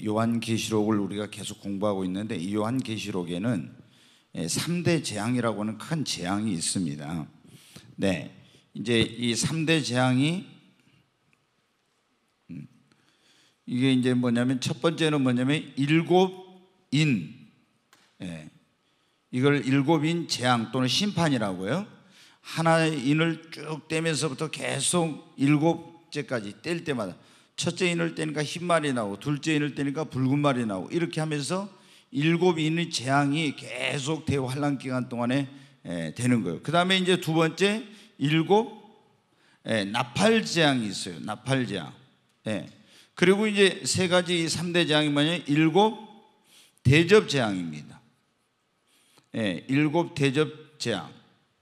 이 요한계시록을 우리가 계속 공부하고 있는데 이 요한계시록에는 3대 재앙이라고 하는 큰 재앙이 있습니다. 네. 이제 이 3대 재앙이 음, 이게 이제 뭐냐면 첫 번째는 뭐냐면 일곱 인 예. 이걸 일곱 인 재앙 또는 심판이라고요. 하나의 인을 쭉 떼면서부터 계속 일곱째까지 뗄 때마다 첫째 인을 떼니까 흰 말이 나오고 둘째 인을 떼니까 붉은 말이 나오고 이렇게 하면서 일곱 인의 재앙이 계속 대환란 기간 동안에 되는 거예요. 그 다음에 이제 두 번째 일곱 나팔 재앙이 있어요. 나팔 재앙. 그리고 이제 세 가지 3대 재앙이 뭐냐 일곱 대접 재앙입니다. 일곱 대접 재앙.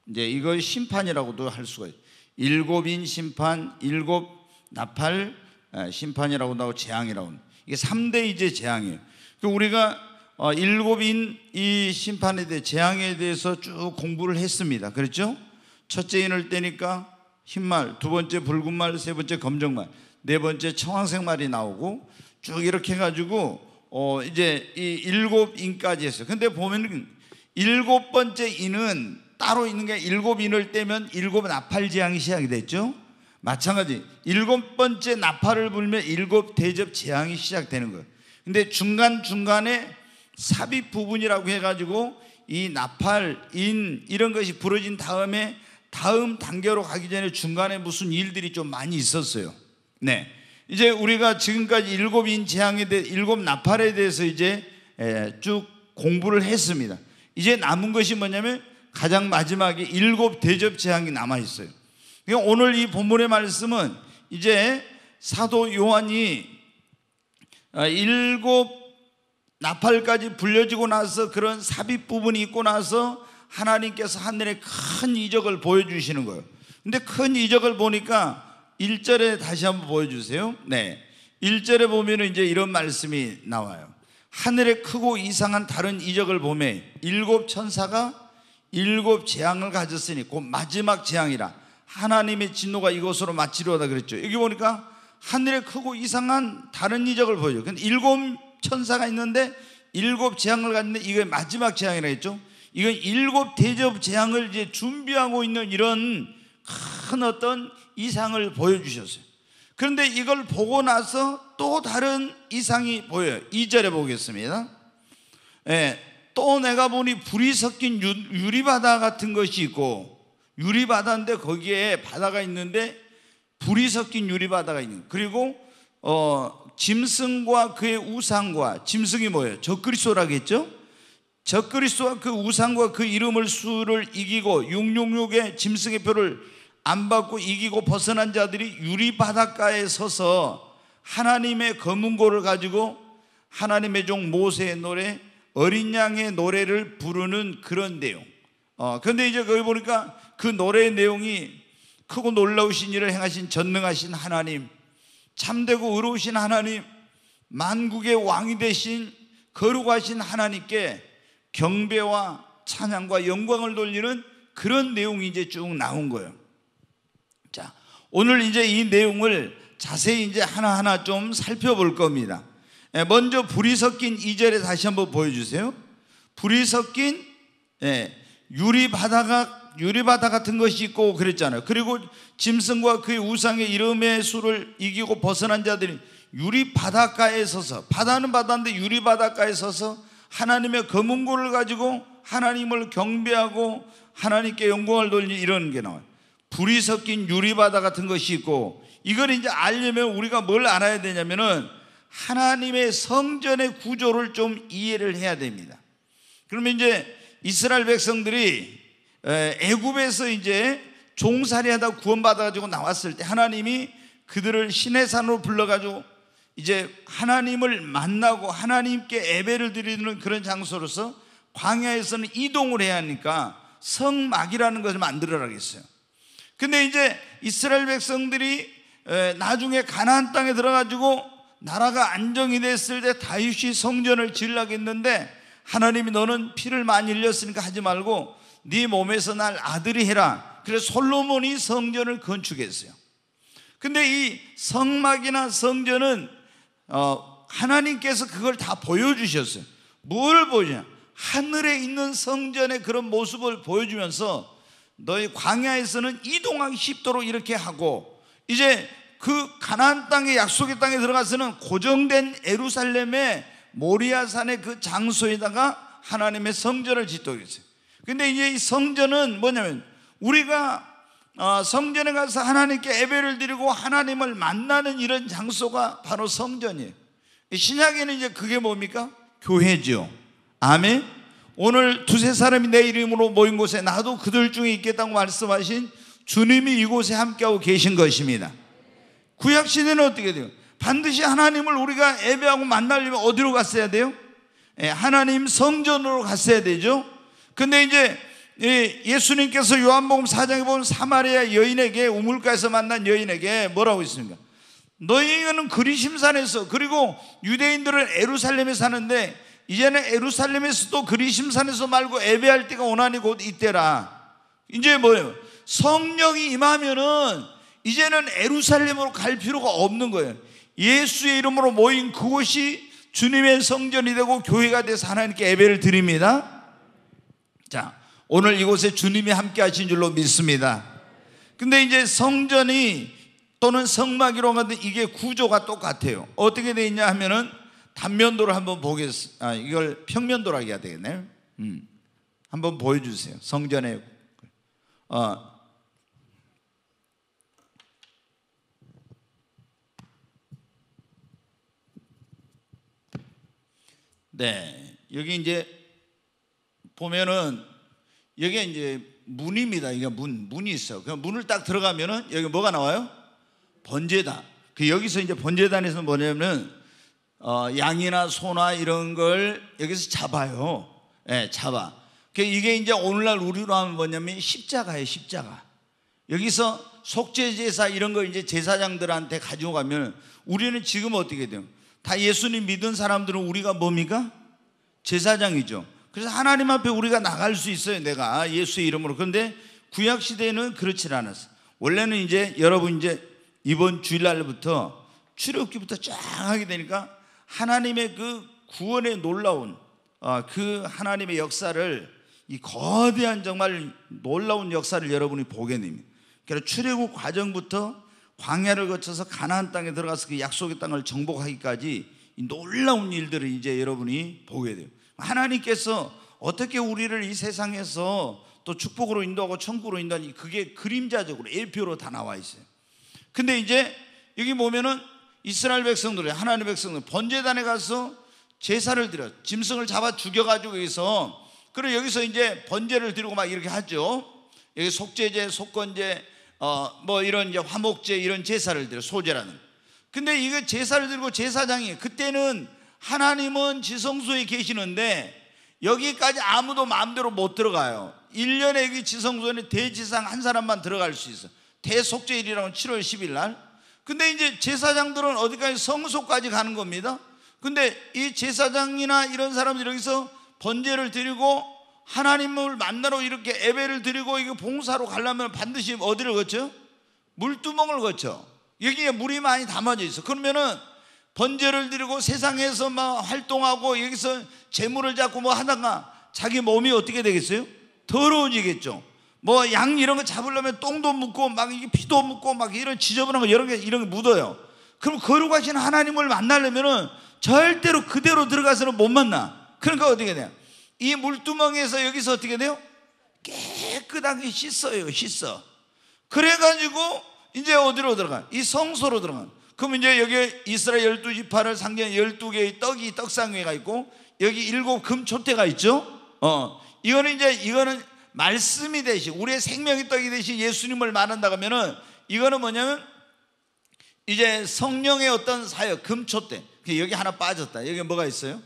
이제 이걸 심판이라고도 할 수가 있어요. 일곱인 심판, 일곱 나팔 심판이라고 나오고 재앙이라고 이게 3대 이제 재앙이에요. 그 우리가 어, 일곱인 이 심판에 대해 재앙에 대해서 쭉 공부를 했습니다. 그렇죠? 첫째 인을 떼니까 흰말, 두 번째 붉은 말, 세 번째 검정 말, 네 번째 청황색 말이 나오고 쭉 이렇게 해가지고 어 이제 이 일곱 인까지 했어요. 근데 보면 일곱 번째 인은 따로 있는 게 일곱 인을 떼면 일곱 나팔 재앙이 시작이 됐죠. 마찬가지 일곱 번째 나팔을 불면 일곱 대접 재앙이 시작되는 거예요. 근데 중간 중간에 삽입 부분이라고 해가지고 이 나팔, 인 이런 것이 부러진 다음에 다음 단계로 가기 전에 중간에 무슨 일들이 좀 많이 있었어요. 네. 이제 우리가 지금까지 일곱 인 재앙에 대해 일곱 나팔에 대해서 이제 쭉 공부를 했습니다. 이제 남은 것이 뭐냐면 가장 마지막에 일곱 대접 재앙이 남아 있어요. 오늘 이 본문의 말씀은 이제 사도 요한이 아, 일곱 나팔까지 불려지고 나서 그런 삽입 부분이 있고 나서 하나님께서 하늘에 큰 이적을 보여주시는 거예요. 근데 큰 이적을 보니까 1절에 다시 한번 보여주세요. 네. 1절에 보면 이제 이런 말씀이 나와요. 하늘에 크고 이상한 다른 이적을 보매 일곱 천사가 일곱 재앙을 가졌으니 곧 마지막 재앙이라 하나님의 진노가 이곳으로 마치려다 그랬죠. 여기 보니까 하늘에 크고 이상한 다른 이적을 보여요. 근데 일곱 천사가 있는데 일곱 재앙을 갖는데 이게 마지막 재앙이라 했죠. 이건 일곱 대접 재앙을 이제 준비하고 있는 이런 큰 어떤 이상을 보여주셨어요. 그런데 이걸 보고 나서 또 다른 이상이 보여요. 2절에 보겠습니다. 예, 또 내가 보니 불이 섞인 유리바다 같은 것이 있고 유리 바다인데 거기에 바다가 있는데 불이 섞인 유리 바다가 있는 그리고 어, 짐승과 그의 우상과 짐승이 뭐예요? 적그리스도라겠죠? 적그리스도와 그 우상과 그 이름을 수를 이기고 666의 짐승의 표를 안 받고 이기고 벗어난 자들이 유리 바닷가에 서서 하나님의 검은 고를 가지고 하나님의 종 모세의 노래 어린 양의 노래를 부르는 그런 내용. 어, 근데 이제 거기 보니까 그 노래의 내용이 크고 놀라우신 일을 행하신 전능하신 하나님, 참되고 의로우신 하나님, 만국의 왕이 되신 거룩하신 하나님께 경배와 찬양과 영광을 돌리는 그런 내용이 이제 쭉 나온 거예요. 자, 오늘 이제 이 내용을 자세히 이제 하나하나 좀 살펴볼 겁니다. 예, 먼저 불이 섞인 2절에 다시 한번 보여주세요. 불이 섞인 예, 유리 바다가 유리 바다 같은 것이 있고 그랬잖아요. 그리고 짐승과 그의 우상의 이름의 수를 이기고 벗어난 자들이 유리 바닷가에 서서 바다는 바다인데 유리 바닷가에 서서 하나님의 검은고를 가지고 하나님을 경배하고 하나님께 영광을 돌리는 이런 게 나와요. 불이 섞인 유리 바다 같은 것이 있고 이걸 이제 알려면 우리가 뭘 알아야 되냐면은 하나님의 성전의 구조를 좀 이해를 해야 됩니다. 그러면 이제 이스라엘 백성들이 애굽에서 이제 종살이하다 구원받아 가지고 나왔을 때 하나님이 그들을 신의 산으로 불러 가지고 이제 하나님을 만나고 하나님께 예배를 드리는 그런 장소로서 광야에서는 이동을 해야 하니까 성막이라는 것을 만들어라 겠어요. 근데 이제 이스라엘 백성들이 나중에 가나안 땅에 들어 가지고 나라가 안정이 됐을 때 다윗이 성전을 지으려고 했는데 하나님이 너는 피를 많이 흘렸으니까 하지 말고 네 몸에서 날 아들이 해라. 그래서 솔로몬이 성전을 건축했어요. 근데 이 성막이나 성전은 어, 하나님께서 그걸 다 보여주셨어요. 뭘 보여주냐? 하늘에 있는 성전의 그런 모습을 보여주면서 너희 광야에서는 이동하기 쉽도록 이렇게 하고 이제 그 가나안 땅의 약속의 땅에 들어가서는 고정된 에루살렘의 모리아산의 그 장소에다가 하나님의 성전을 짓도록 했어요. 근데 이제 이 성전은 뭐냐면 우리가 어, 성전에 가서 하나님께 예배를 드리고 하나님을 만나는 이런 장소가 바로 성전이에요. 신약에는 이제 그게 뭡니까? 교회죠. 아멘. 오늘 두세 사람이 내 이름으로 모인 곳에 나도 그들 중에 있겠다고 말씀하신 주님이 이곳에 함께하고 계신 것입니다. 구약 시대는 어떻게 돼요? 반드시 하나님을 우리가 예배하고 만나려면 어디로 갔어야 돼요? 예, 하나님 성전으로 갔어야 되죠. 근데 이제 예수님께서 요한복음 4장에 보면 사마리아 여인에게 우물가에서 만난 여인에게 뭐라고 있습니까? 너희는 그리심산에서 그리고 유대인들은 에루살렘에 사는데 이제는 에루살렘에서도 그리심산에서 말고 예배할 때가 오나니 곧 이때라. 이제 뭐예요? 성령이 임하면은 이제는 에루살렘으로 갈 필요가 없는 거예요. 예수의 이름으로 모인 그곳이 주님의 성전이 되고 교회가 돼서 하나님께 예배를 드립니다. 자, 오늘 이곳에 주님이 함께 하신 줄로 믿습니다. 근데 이제 성전이 또는 성막이라고 하는 이게 구조가 똑같아요. 어떻게 되어 있냐 하면은 단면도를 한번 보겠습니다. 아, 이걸 평면도라고 해야 되겠네. 음. 한번 보여주세요. 성전에. 어. 네. 여기 이제 보면은 여기 이제 문입니다. 이게 문, 문이 있어. 그 문을 딱 들어가면은 여기 뭐가 나와요? 번제단. 그 여기서 이제 번제단에서 뭐냐면 어, 양이나 소나 이런 걸 여기서 잡아요. 예, 네, 잡아. 그 이게 이제 오늘날 우리로 하면 뭐냐면 십자가예요, 십자가. 여기서 속죄 제사 이런 걸 이제 제사장들한테 가지고 가면 우리는 지금 어떻게 돼요? 다 예수님 믿은 사람들은 우리가 뭡니까? 제사장이죠. 그래서 하나님 앞에 우리가 나갈 수 있어요. 내가 예수의 이름으로. 그런데 구약 시대는 그렇지 않았어. 원래는 이제 여러분 이제 이번 주일날부터 출애굽기부터 쫙 하게 되니까 하나님의 그 구원의 놀라운 어, 그 하나님의 역사를 이 거대한 정말 놀라운 역사를 여러분이 보게 됩니다. 그래서 출애굽 과정부터 광야를 거쳐서 가나안 땅에 들어가서 그 약속의 땅을 정복하기까지 이 놀라운 일들을 이제 여러분이 보게 돼요. 하나님께서 어떻게 우리를 이 세상에서 또 축복으로 인도하고 천국으로 인도하니 그게 그림자적으로 일표로 다 나와 있어요. 근데 이제 여기 보면은 이스라엘 백성들이 하나님 백성들 번제단에 가서 제사를 드려 짐승을 잡아 죽여가지고 여기서 그리고 여기서 이제 번제를 드리고 막 이렇게 하죠. 여기 속죄제, 속건제, 어 뭐 이런 이제 화목제 이런 제사를 드려 소제라는. 근데 이거 제사를 드리고 제사장이 그때는 하나님은 지성소에 계시는데 여기까지 아무도 마음대로 못 들어가요. 1년에 여기 지성소에는 대지상 한 사람만 들어갈 수 있어. 대속죄일이라고 7월 10일 날. 근데 이제 제사장들은 어디까지 성소까지 가는 겁니다. 근데 이 제사장이나 이런 사람들이 여기서 번제를 드리고 하나님을 만나러 이렇게 예배를 드리고 이거 봉사로 가려면 반드시 어디를 거쳐? 물두멍을 거쳐. 여기에 물이 많이 담아져 있어. 그러면은 번제를 드리고 세상에서 막 활동하고 여기서 재물을 잡고 뭐 하다가 자기 몸이 어떻게 되겠어요? 더러워지겠죠. 뭐 양 이런 거 잡으려면 똥도 묻고 막 피도 묻고 막 이런 지저분한 거 이런 게 이런 게 묻어요. 그럼 거룩하신 하나님을 만나려면은 절대로 그대로 들어가서는 못 만나. 그러니까 어떻게 돼요? 이 물두멍에서 여기서 어떻게 돼요? 깨끗하게 씻어요, 씻어. 그래가지고 이제 어디로 들어가? 이 성소로 들어가. 그럼 이제 여기 이스라엘 열두 지파를 상징 열두 개의 떡이 떡상회가 있고 여기 일곱 금초대가 있죠. 어, 이거는 이제 이거는 말씀이 되시 우리의 생명의 떡이 되신 예수님을 말한다 그러면은 이거는 뭐냐면 이제 성령의 어떤 사역 금초대 여기 하나 빠졌다. 여기 뭐가 있어요?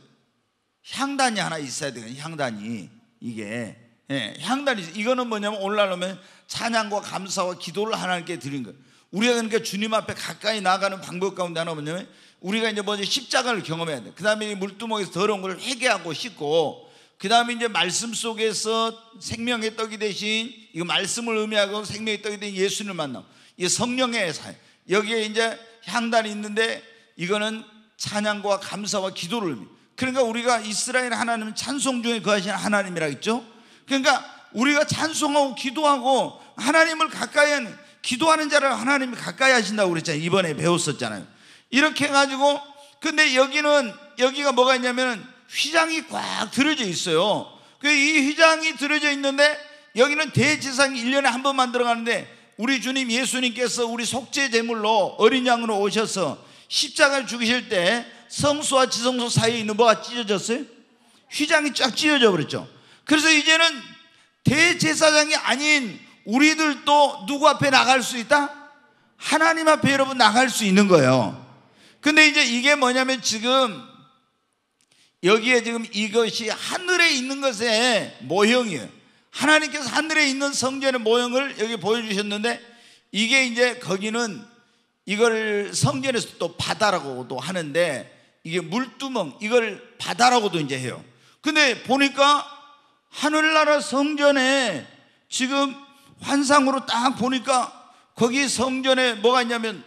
향단이 하나 있어야 되거든요. 향단이 이게 예, 향단이 이거는 뭐냐면 오늘날 오면 찬양과 감사와 기도를 하나님께 드린 거예요. 우리가 그러니까 주님 앞에 가까이 나가는 방법 가운데 하나 뭐냐면 우리가 이제 먼저 십자가를 경험해야 돼. 그 다음에 물두멍에서 더러운 걸 회개하고 씻고 그 다음에 이제 말씀 속에서 생명의 떡이 대신 이거 말씀을 의미하고 생명의 떡이 된 예수님을 만나. 이 성령의 사역. 여기에 이제 향단이 있는데 이거는 찬양과 감사와 기도를 그러니까 우리가 이스라엘 하나님은 찬송 중에 거하시는 하나님이라 했죠. 그러니까 우리가 찬송하고 기도하고 하나님을 가까이 하는 기도하는 자를 하나님이 가까이 하신다고 그랬잖아요. 이번에 배웠었잖아요. 이렇게 해가지고 근데 여기는 여기가 뭐가 있냐면 휘장이 꽉 들어져 있어요. 그이 휘장이 들어져 있는데 여기는 대제사장이 1년에 한 번만 들어가는데 우리 주님 예수님께서 우리 속죄 제물로 어린 양으로 오셔서 십자가를 죽이실 때 성소와 지성소 사이에 있는 뭐가 찢어졌어요? 휘장이 쫙 찢어져 버렸죠. 그래서 이제는 대제사장이 아닌 우리들도 누구 앞에 나갈 수 있다? 하나님 앞에 여러분 나갈 수 있는 거예요. 근데 이제 이게 뭐냐면 지금 여기에 지금 이것이 하늘에 있는 것의 모형이에요. 하나님께서 하늘에 있는 성전의 모형을 여기 보여주셨는데 이게 이제 거기는 이걸 성전에서 또 바다라고도 하는데 이게 물두멍 이걸 바다라고도 이제 해요. 근데 보니까 하늘나라 성전에 지금 환상으로 딱 보니까 거기 성전에 뭐가 있냐면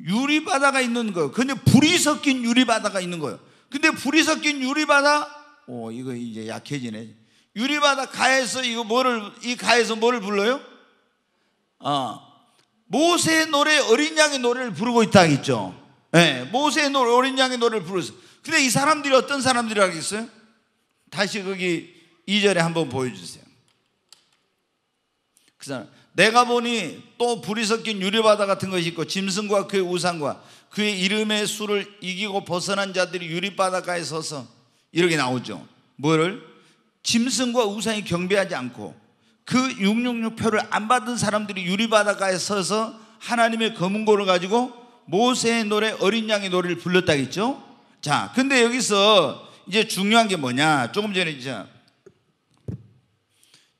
유리바다가 있는 거예요. 근데 불이 섞인 유리바다가 있는 거예요. 근데 불이 섞인 유리바다, 오, 이거 이제 약해지네. 유리바다 가에서 이거 뭐를, 이 가에서 뭐를 불러요? 아, 모세의 노래, 어린 양의 노래를 부르고 있다 했죠. 네, 모세의 노래, 어린 양의 노래를 부르서. 근데 이 사람들이 어떤 사람들이라겠어요? 다시 거기 2절에 한번 보여주세요. 그 사람, 내가 보니 또 불이 섞인 유리바다 같은 것이 있고 짐승과 그의 우상과 그의 이름의 수를 이기고 벗어난 자들이 유리바다가에 서서 이렇게 나오죠. 뭐를? 짐승과 우상이 경배하지 않고 그 666표를 안 받은 사람들이 유리바다가에 서서 하나님의 검은 고를 가지고 모세의 노래 어린 양의 노래를 불렀다겠죠. 자, 근데 여기서 이제 중요한 게 뭐냐? 조금 전에 이제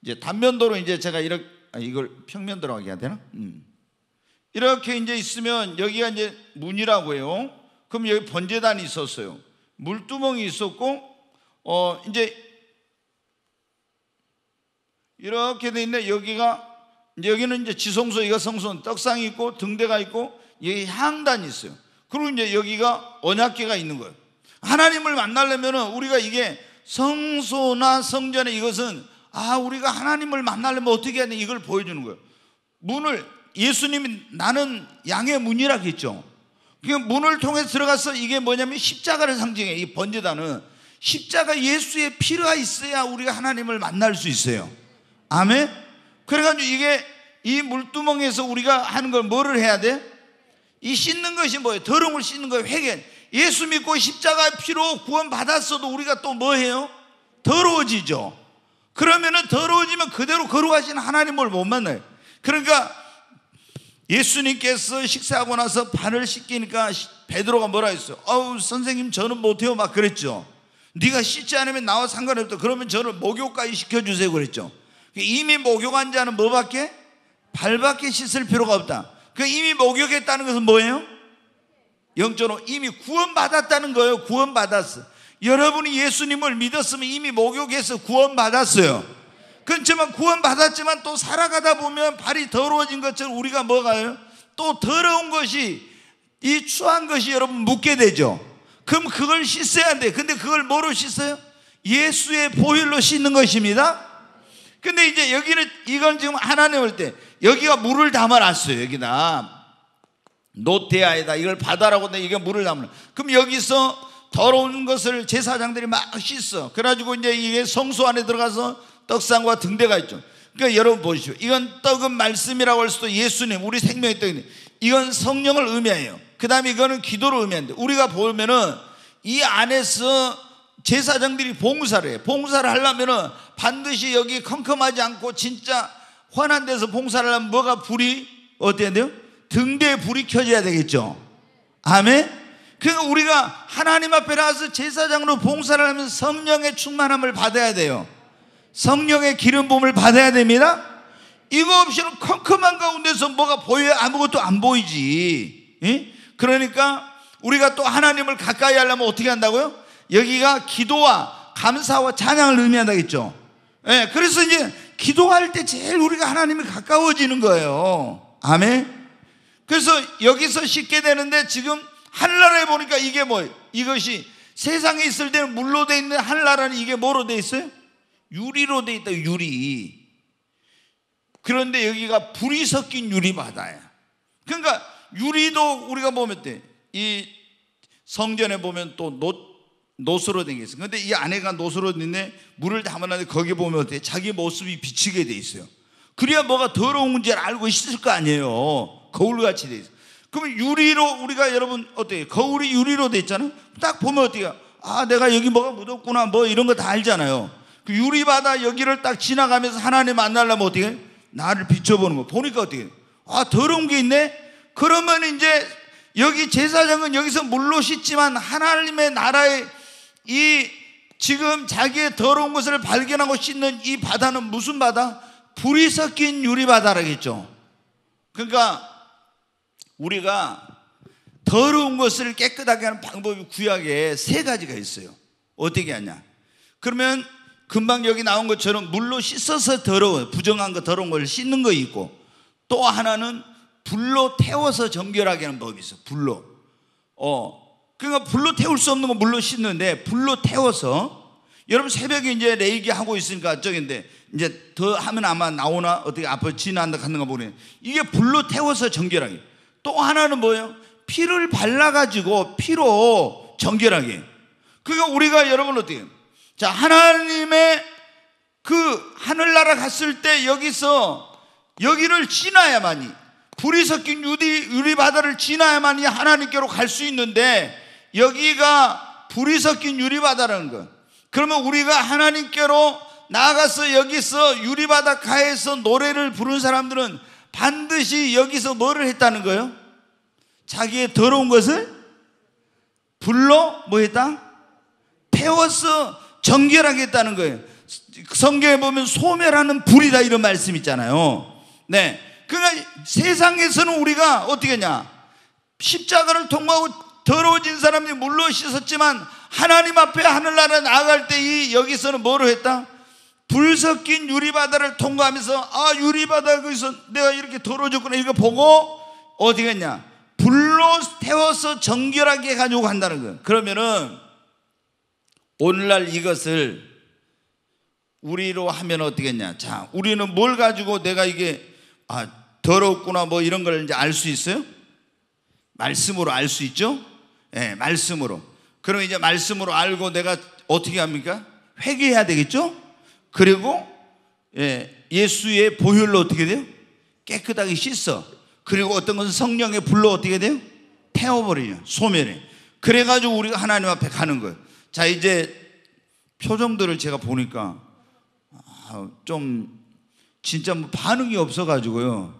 이제 단면도로 이제 제가 이렇게 아, 이걸 평면도로 하게 해야 되나? 음. 이렇게 이제 있으면 여기가 이제 문이라고 해요. 그럼 여기 번제단이 있었어요. 물두멍이 있었고 어 이제 이렇게 돼 있는데 여기가 이제 여기는 이제 지성소 이가 성소는 떡상이 있고 등대가 있고 여기 향단이 있어요. 그리고 이제 여기가 언약계가 있는 거예요. 하나님을 만나려면은 우리가 이게 성소나 성전에 이것은 아 우리가 하나님을 만나려면 어떻게 해야 돼 이걸 보여주는 거예요. 문을 예수님이 나는 양의 문이라고 했죠. 그 문을 통해 들어가서 이게 뭐냐면 십자가를 상징해. 이 번제단은 십자가 예수의 피가 있어야 우리가 하나님을 만날 수 있어요. 아멘. 그래가지고 이게 이 물두멍에서 우리가 하는 걸 뭐를 해야 돼? 이 씻는 것이 뭐예요? 더러움을 씻는 거예요. 회개. 예수 믿고 십자가 피로 구원 받았어도 우리가 또 뭐 해요? 더러워지죠. 그러면은 더러워지면 그대로 거룩하신 하나님을 못 만나요. 그러니까 예수님께서 식사하고 나서 발을 씻기니까 베드로가 뭐라 했어요? 어우 선생님 저는 못해요 막 그랬죠. 네가 씻지 않으면 나와 상관없다. 그러면 저를 목욕까지 시켜주세요 그랬죠. 이미 목욕한 자는 뭐밖에? 발밖에 씻을 필요가 없다. 그 이미 목욕했다는 것은 뭐예요? 영적으로 이미 구원받았다는 거예요. 구원받았어. 여러분이 예수님을 믿었으면 이미 목욕해서 구원받았어요. 그렇지만 구원받았지만 또 살아가다 보면 발이 더러워진 것처럼 우리가 뭐가요? 또 더러운 것이 이 추한 것이 여러분 묻게 되죠. 그럼 그걸 씻어야 돼. 근데 그걸 뭐로 씻어요? 예수의 보혈로 씻는 것입니다. 근데 이제 여기는 이건 지금 하나님 올 때 여기가 물을 담아놨어요. 여기다 노테아에다 이걸 바다라고 내 이게 물을 담는. 그럼 여기서 더러운 것을 제사장들이 막 씻어. 그래가지고 이제 이게 성소 안에 들어가서 떡상과 등대가 있죠. 그러니까 여러분 보시오. 이건 떡은 말씀이라고 할 수도 예수님, 우리 생명의 떡인데 이건 성령을 의미해요. 그 다음에 이거는 기도를 의미하는데 우리가 보면은 이 안에서 제사장들이 봉사를 해. 봉사를 하려면은 반드시 여기 컴컴하지 않고 진짜 환한 데서 봉사를 하면 뭐가 불이 어때야 돼요? 등대에 불이 켜져야 되겠죠. 아멘? 그러니까 우리가 하나님 앞에 나와서 제사장으로 봉사를 하면 성령의 충만함을 받아야 돼요. 성령의 기름 부음을 받아야 됩니다. 이거 없이는 컴컴한 가운데서 뭐가 보여야 아무것도 안 보이지. 예? 그러니까 우리가 또 하나님을 가까이 하려면 어떻게 한다고요? 여기가 기도와 감사와 찬양을 의미한다겠죠. 예, 그래서 이제 기도할 때 제일 우리가 하나님이 가까워지는 거예요. 아멘. 그래서 여기서 씻게 되는데 지금 하늘나라에 보니까 이게 뭐 이것이 세상에 있을 때는 물로 돼 있는 하늘나라는 이게 뭐로 돼 있어요? 유리로 돼 있다 유리. 그런데 여기가 불이 섞인 유리 바다야. 그러니까 유리도 우리가 보면 돼. 이 성전에 보면 또 노, 놋으로 된게 있어. 근데 이 안에가 놋으로 있는데 물을 담아놨는데 거기 보면 어때? 자기 모습이 비치게 돼 있어요. 그래야 뭐가 더러운지 알고 있을 거 아니에요. 거울같이 돼 있어. 그러면 유리로 우리가 여러분 어때요? 거울이 유리로 돼 있잖아요. 딱 보면 어때요? 아, 내가 여기 뭐가 묻었구나. 뭐 이런 거 다 알잖아요. 그 유리 바다 여기를 딱 지나가면서 하나님 만나려면 어떻게? 나를 비춰보는 거. 보니까 어떻게? 아, 더러운 게 있네? 그러면 이제 여기 제사장은 여기서 물로 씻지만 하나님의 나라의 이 지금 자기의 더러운 것을 발견하고 씻는 이 바다는 무슨 바다? 불이 섞인 유리 바다라겠죠. 그러니까 우리가 더러운 것을 깨끗하게 하는 방법이 구약에 세 가지가 있어요. 어떻게 하냐? 그러면 금방 여기 나온 것처럼 물로 씻어서 더러운 부정한 거 더러운 걸 씻는 거 있고 또 하나는 불로 태워서 정결하게 하는 법이 있어. 불로. 어. 그러니까 불로 태울 수 없는 거 물로 씻는데 불로 태워서 여러분 새벽에 이제 레이기 하고 있으니까 저긴데 이제 더 하면 아마 나오나 어떻게 앞으로 지나간다 거 보니 이게 불로 태워서 정결하게. 또 하나는 뭐예요? 피를 발라가지고 피로 정결하게. 그러니까 우리가 여러분 어떻게? 자, 하나님의 그 하늘나라 갔을 때 여기서 여기를 지나야만이 불이 섞인 유리, 유리 바다를 지나야만이 하나님께로 갈 수 있는데 여기가 불이 섞인 유리 바다라는 거. 그러면 우리가 하나님께로 나가서 여기서 유리 바닷가에서 노래를 부른 사람들은 반드시 여기서 뭐를 했다는 거예요? 자기의 더러운 것을 불로 뭐 했다? 태워서 정결하겠다는 거예요. 성경에 보면 소멸하는 불이다 이런 말씀 있잖아요. 네. 그러니까 세상에서는 우리가 어떻게 했냐? 십자가를 통과하고 더러워진 사람이 물로 씻었지만 하나님 앞에 하늘나라 나아갈 때 이 여기서는 뭐로 했다? 불 섞인 유리바다를 통과하면서 아 유리바다 거기서 내가 이렇게 더러워졌구나 이거 보고 했냐? 불로 태워서 정결하게 가지고 간다는 거예요. 그러면은 오늘날 이것을 우리로 하면 어떻게 했냐? 자, 우리는 뭘 가지고 내가 이게 아, 더럽구나 뭐 이런 걸 이제 알 수 있어요? 말씀으로 알 수 있죠? 예, 네, 말씀으로. 그럼 이제 말씀으로 알고 내가 어떻게 합니까? 회개해야 되겠죠? 그리고 예, 예수의 보혈로 어떻게 돼요? 깨끗하게 씻어. 그리고 어떤 것은 성령의 불로 어떻게 돼요? 태워버리냐, 소멸해. 그래가지고 우리가 하나님 앞에 가는 거예요. 자, 이제 표정들을 제가 보니까 아, 좀 진짜 뭐 반응이 없어가지고요.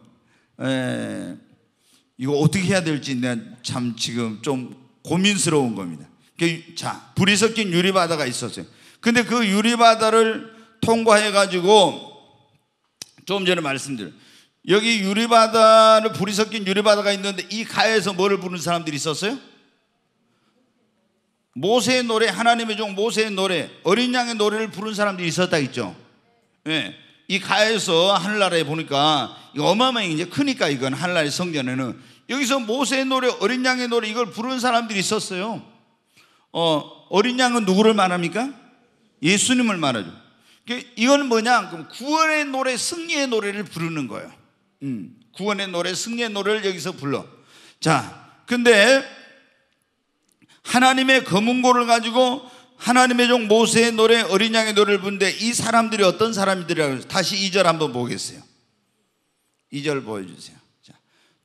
에, 이거 어떻게 해야 될지 내가 참 지금 좀 고민스러운 겁니다. 자, 불이 섞인 유리바다가 있었어요. 근데 그 유리바다를 통과해가지고 조금 전에 말씀드린 여기 유리바다를 불이 섞인 유리바다가 있는데 이 가에서 뭐를 부르는 사람들이 있었어요? 모세의 노래, 하나님의 종 모세의 노래, 어린 양의 노래를 부른 사람들이 있었다 했죠. 예. 이 가에서 하늘나라에 보니까 이거 어마어마하게 이제 크니까 이건 하늘나라의 성전에는 여기서 모세의 노래, 어린 양의 노래 이걸 부르는 사람들이 있었어요. 어, 어린 양은 누구를 말합니까? 예수님을 말하죠. 이건 뭐냐? 그럼 구원의 노래, 승리의 노래를 부르는 거예요. 음, 구원의 노래, 승리의 노래를 여기서 불러. 자, 근데 하나님의 검은고를 가지고 하나님의 종 모세의 노래, 어린 양의 노래를 부르는데 이 사람들이 어떤 사람들이라고 다시 2절 한번 보겠어요. 2절 보여주세요. 자,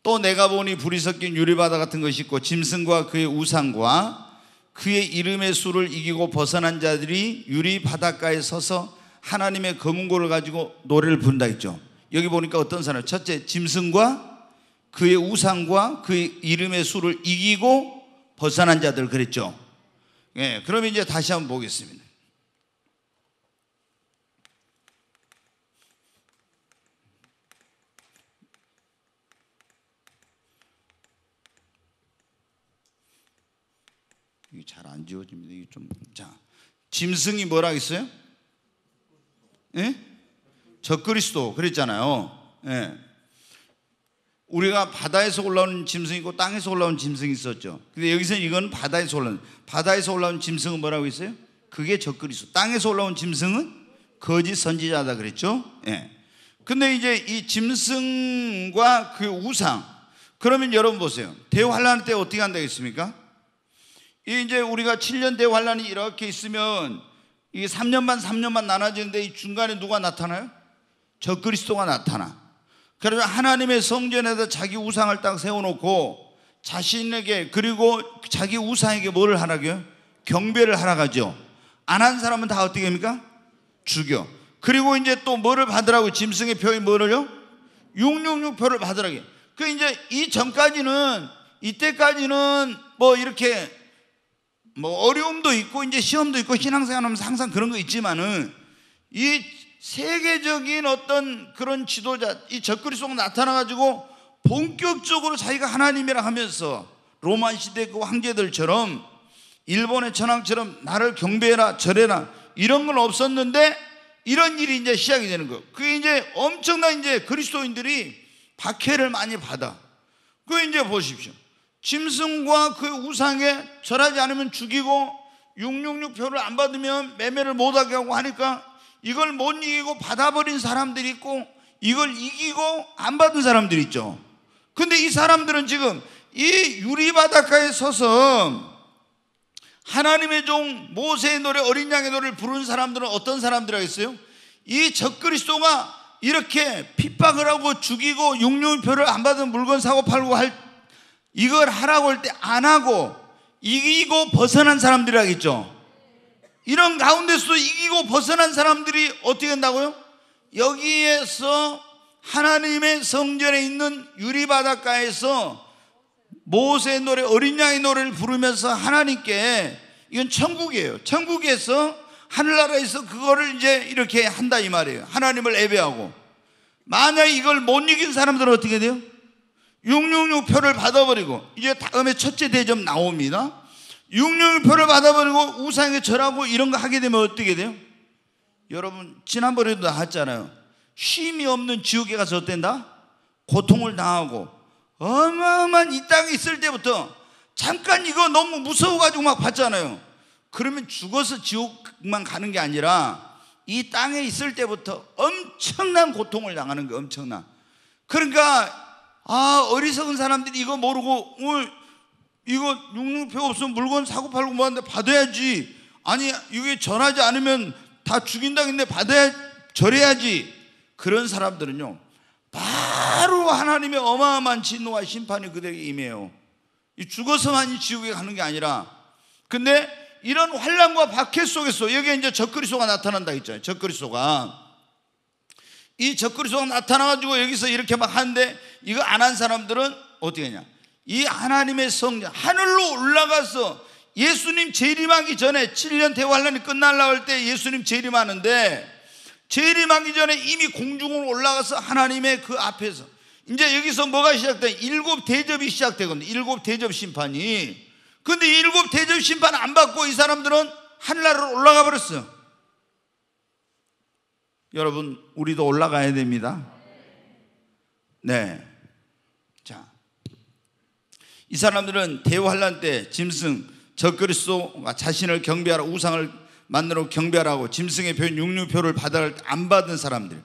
또 내가 보니 불이 섞인 유리바다 같은 것이 있고 짐승과 그의 우상과 그의 이름의 수를 이기고 벗어난 자들이 유리 바닷가에 서서 하나님의 검은고를 가지고 노래를 부른다 했죠. 여기 보니까 어떤 사람? 첫째, 짐승과 그의 우상과 그의 이름의 수를 이기고 벗어난 자들 그랬죠. 예, 그럼 이제 다시 한번 보겠습니다. 이게 잘 안 지워집니다. 이게 좀 자, 짐승이 뭐라 했어요? 예? 적그리스도 그랬잖아요. 예. 우리가 바다에서 올라오는 짐승이 있고 땅에서 올라오는 짐승이 있었죠. 근데 여기서 이건 바다에서 올라오는 바다에서 올라오는 짐승은 뭐라고 있어요? 그게 적그리스도. 땅에서 올라온 짐승은 거짓 선지자다 그랬죠. 예. 근데 이제 이 짐승과 그 우상 그러면 여러분 보세요. 대환란 때 어떻게 한다겠습니까? 이제 우리가 7년 대환란이 이렇게 있으면 이게 3년만 3년만 나눠지는데 이 중간에 누가 나타나요? 적그리스도가 나타나. 그러면 하나님의 성전에서 자기 우상을 딱 세워놓고 자신에게 그리고 자기 우상에게 뭐를 하라고요? 경배를 하라 가죠. 안 한 사람은 다 어떻게 합니까? 죽여. 그리고 이제 또 뭐를 받으라고 짐승의 표에 뭐를요? 666 표를 받으라고. 그 이제 이 전까지는 이때까지는 뭐 이렇게 뭐 어려움도 있고 이제 시험도 있고 신앙생활하면서 항상 그런 거 있지만은 이 세계적인 어떤 그런 지도자 이 적그리스도가 나타나 가지고 본격적으로 자기가 하나님이라 하면서 로마 시대 그 황제들처럼 일본의 천황처럼 나를 경배해라 절해라 이런 건 없었는데 이런 일이 이제 시작이 되는 거예요. 그게 이제 엄청난 이제 그리스도인들이 박해를 많이 받아. 그 이제 보십시오. 짐승과 그 우상에 절하지 않으면 죽이고 666 표를 안 받으면 매매를 못하게 하고 하니까 이걸 못 이기고 받아버린 사람들이 있고 이걸 이기고 안 받은 사람들이 있죠. 근데 이 사람들은 지금 이 유리 바닷가에 서서 하나님의 종 모세의 노래 어린 양의 노래를 부르는 사람들은 어떤 사람들이겠어요? 이 적그리스도가 이렇게 핍박을 하고 죽이고 육류표를 안 받은 물건 사고 팔고 할 이걸 하라고 할 때 안 하고 이기고 벗어난 사람들이라겠죠. 이런 가운데서도 이기고 벗어난 사람들이 어떻게 된다고요? 여기에서 하나님의 성전에 있는 유리바닷가에서 모세의 노래 어린 양의 노래를 부르면서 하나님께 이건 천국이에요. 천국에서 하늘나라에서 그거를 이제 이렇게 한다 이 말이에요. 하나님을 예배하고 만약 이걸 못 이긴 사람들은 어떻게 돼요? 666 표를 받아버리고 이제 다음에 첫째 대접 나옵니다. 666표를 받아버리고 우상에 절하고 이런 거 하게 되면 어떻게 돼요? 여러분 지난번에도 나왔잖아요. 쉼이 없는 지옥에 가서 어땠다? 고통을 당하고 어마어마한 이 땅에 있을 때부터 잠깐 이거 너무 무서워가지고 막 봤잖아요. 그러면 죽어서 지옥만 가는 게 아니라 이 땅에 있을 때부터 엄청난 고통을 당하는 게 엄청나. 그러니까 아 어리석은 사람들이 이거 모르고 오늘 이거 육류표 없으면 물건 사고 팔고 뭐 하는데 받아야지. 아니 이게 전하지 않으면 다 죽인다는데 받아야 절해야지. 그런 사람들은요 바로 하나님의 어마어마한 진노와 심판이 그들에게 임해요. 죽어서만이 지옥에 가는 게 아니라 근데 이런 환란과 박해 속에서 여기에 이제 적그리스도가 나타난다 했잖아요. 적그리스도가 이 적그리스도가 나타나가지고 여기서 이렇게 막 하는데 이거 안 한 사람들은 어떻게 하냐? 이 하나님의 성전 하늘로 올라가서 예수님 재림하기 전에 7년 대환란이 끝날라 할 때 예수님 재림하는데 재림하기 전에 이미 공중으로 올라가서 하나님의 그 앞에서 이제 여기서 뭐가 시작돼? 일곱 대접이 시작되거든요. 일곱 대접 심판이. 근데 일곱 대접 심판 안 받고 이 사람들은 하늘나라로 올라가 버렸어요. 여러분, 우리도 올라가야 됩니다. 네. 자. 이 사람들은 대환란 때 짐승 적그리스도가 자신을 경배하라 우상을 만들어 경배하라고 짐승의 표 육류표를 받아 안 받은 사람들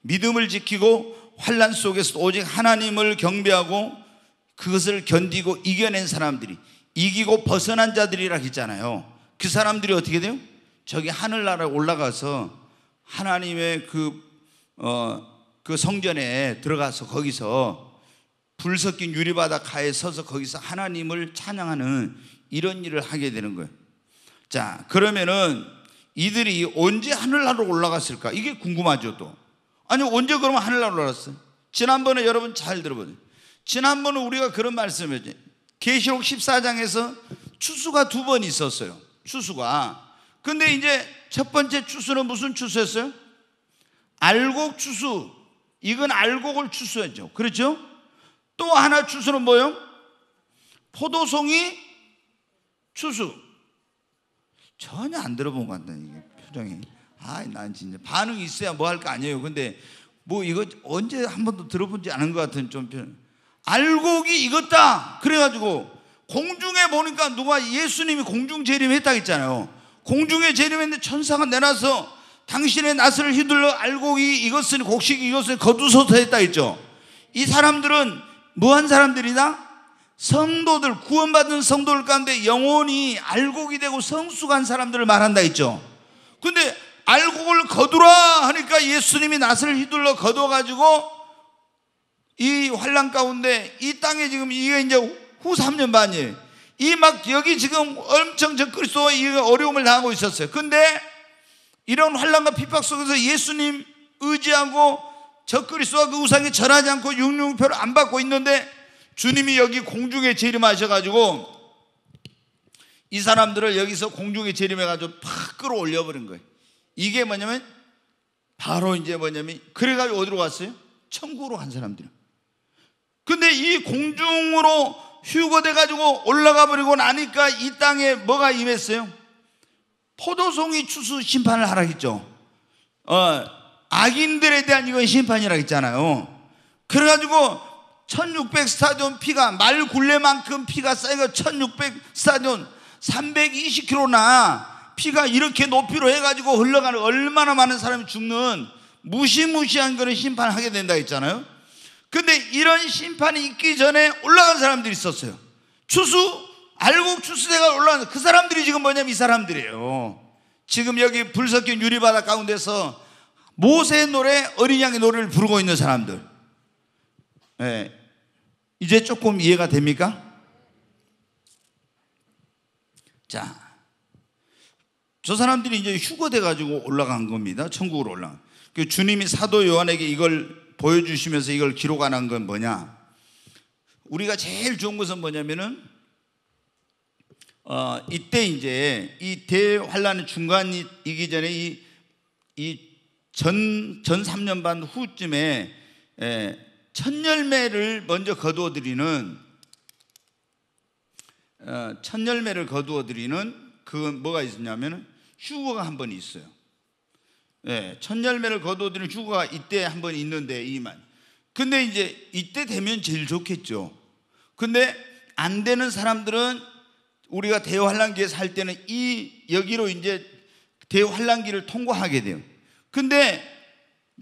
믿음을 지키고 환란 속에서 오직 하나님을 경배하고 그것을 견디고 이겨낸 사람들이 이기고 벗어난 자들이라 했잖아요. 그 사람들이 어떻게 돼요? 저기 하늘나라에 올라가서 하나님의 그, 어, 그 성전에 들어가서 거기서 불 섞인 유리바닥가에 서서 거기서 하나님을 찬양하는 이런 일을 하게 되는 거예요. 자, 그러면은 이들이 언제 하늘나라로 올라갔을까? 이게 궁금하죠, 또. 아니 언제 그러면 하늘나라로 올랐어요? 지난번에 여러분 잘 들어보세요. 지난번에 우리가 그런 말씀을 했죠. 계시록 14장에서 추수가 두 번 있었어요. 추수가. 근데 이제 첫 번째 추수는 무슨 추수였어요? 알곡 추수. 이건 알곡을 추수했죠. 그렇죠? 또 하나 추수는 뭐요? 포도송이 추수. 전혀 안 들어본 것 같다, 이게 표정이. 아, 난 진짜 반응이 있어야 뭐 할 거 아니에요. 근데 뭐 이거 언제 한 번도 들어본지 않은 것 같은 좀 편. 알곡이 익었다. 그래가지고 공중에 보니까 누가 예수님이 공중 재림했다 했잖아요. 공중에 재림했는데 천사가 내놔서 당신의 낯을 휘둘러 알곡이 익었으니 곡식이 익었으니 거두소서 했다 했죠. 이 사람들은 뭐한 사람들이다? 성도들 구원받은 성도들 가운데 영혼이 알곡이 되고 성숙한 사람들을 말한다 했죠. 근데 알곡을 거두라 하니까 예수님이 낯을 휘둘러 거둬 가지고 이 환란 가운데 이 땅에 지금 이게 이제 후 3년 반이에요. 이 막 여기 지금 엄청 저 그리스도와 이 어려움을 당하고 있었어요. 근데 이런 환란과 핍박 속에서 예수님 의지하고 저 그리스도와 그 우상에 절하지 않고 육육표를 안 받고 있는데 주님이 여기 공중에 재림하셔가지고 이 사람들을 여기서 공중에 재림해가지고 팍 끌어올려 버린 거예요. 이게 뭐냐면 바로 이제 뭐냐면 그래가지고 어디로 갔어요? 천국으로 간 사람들. 근데 이 공중으로 휴거돼가지고 올라가 버리고 나니까 이 땅에 뭐가 임했어요? 포도송이 추수 심판을 하라 했죠. 어, 악인들에 대한 이건 심판이라 했잖아요. 그래가지고 1600 스타디온 피가 말 굴레만큼 피가 쌓이고 1600 스타디온 320km나 피가 이렇게 높이로 해가지고 흘러가는 얼마나 많은 사람이 죽는 무시무시한 그런 심판을 하게 된다 했잖아요. 근데 이런 심판이 있기 전에 올라간 사람들이 있었어요. 추수, 알곡 추수대가 올라간 그 사람들이 지금 뭐냐면 이 사람들이에요. 지금 여기 불 섞인 유리바다 가운데서 모세의 노래, 어린 양의 노래를 부르고 있는 사람들. 네. 이제 조금 이해가 됩니까? 자, 저 사람들이 이제 휴거돼 가지고 올라간 겁니다. 천국으로 올라. 그 주님이 사도 요한에게 이걸 보여주시면서 이걸 기록하는 건 뭐냐? 우리가 제일 좋은 것은 뭐냐면은 어, 이때 이제 이 대환란의 중간이기 전에 이, 이 전, 전 3년 반 후쯤에 에, 첫 열매를 먼저 거두어 드리는 어, 첫 열매를 거두어 드리는 그 뭐가 있었냐면은 휴거가 한 번 있어요. 예, 첫 열매를 거둬들인 휴거가 이때 한 번 있는데 이만. 근데 이제 이때 되면 제일 좋겠죠. 근데 안 되는 사람들은 우리가 대환란기에 살 때는 이 여기로 이제 대환란기를 통과하게 돼요. 근데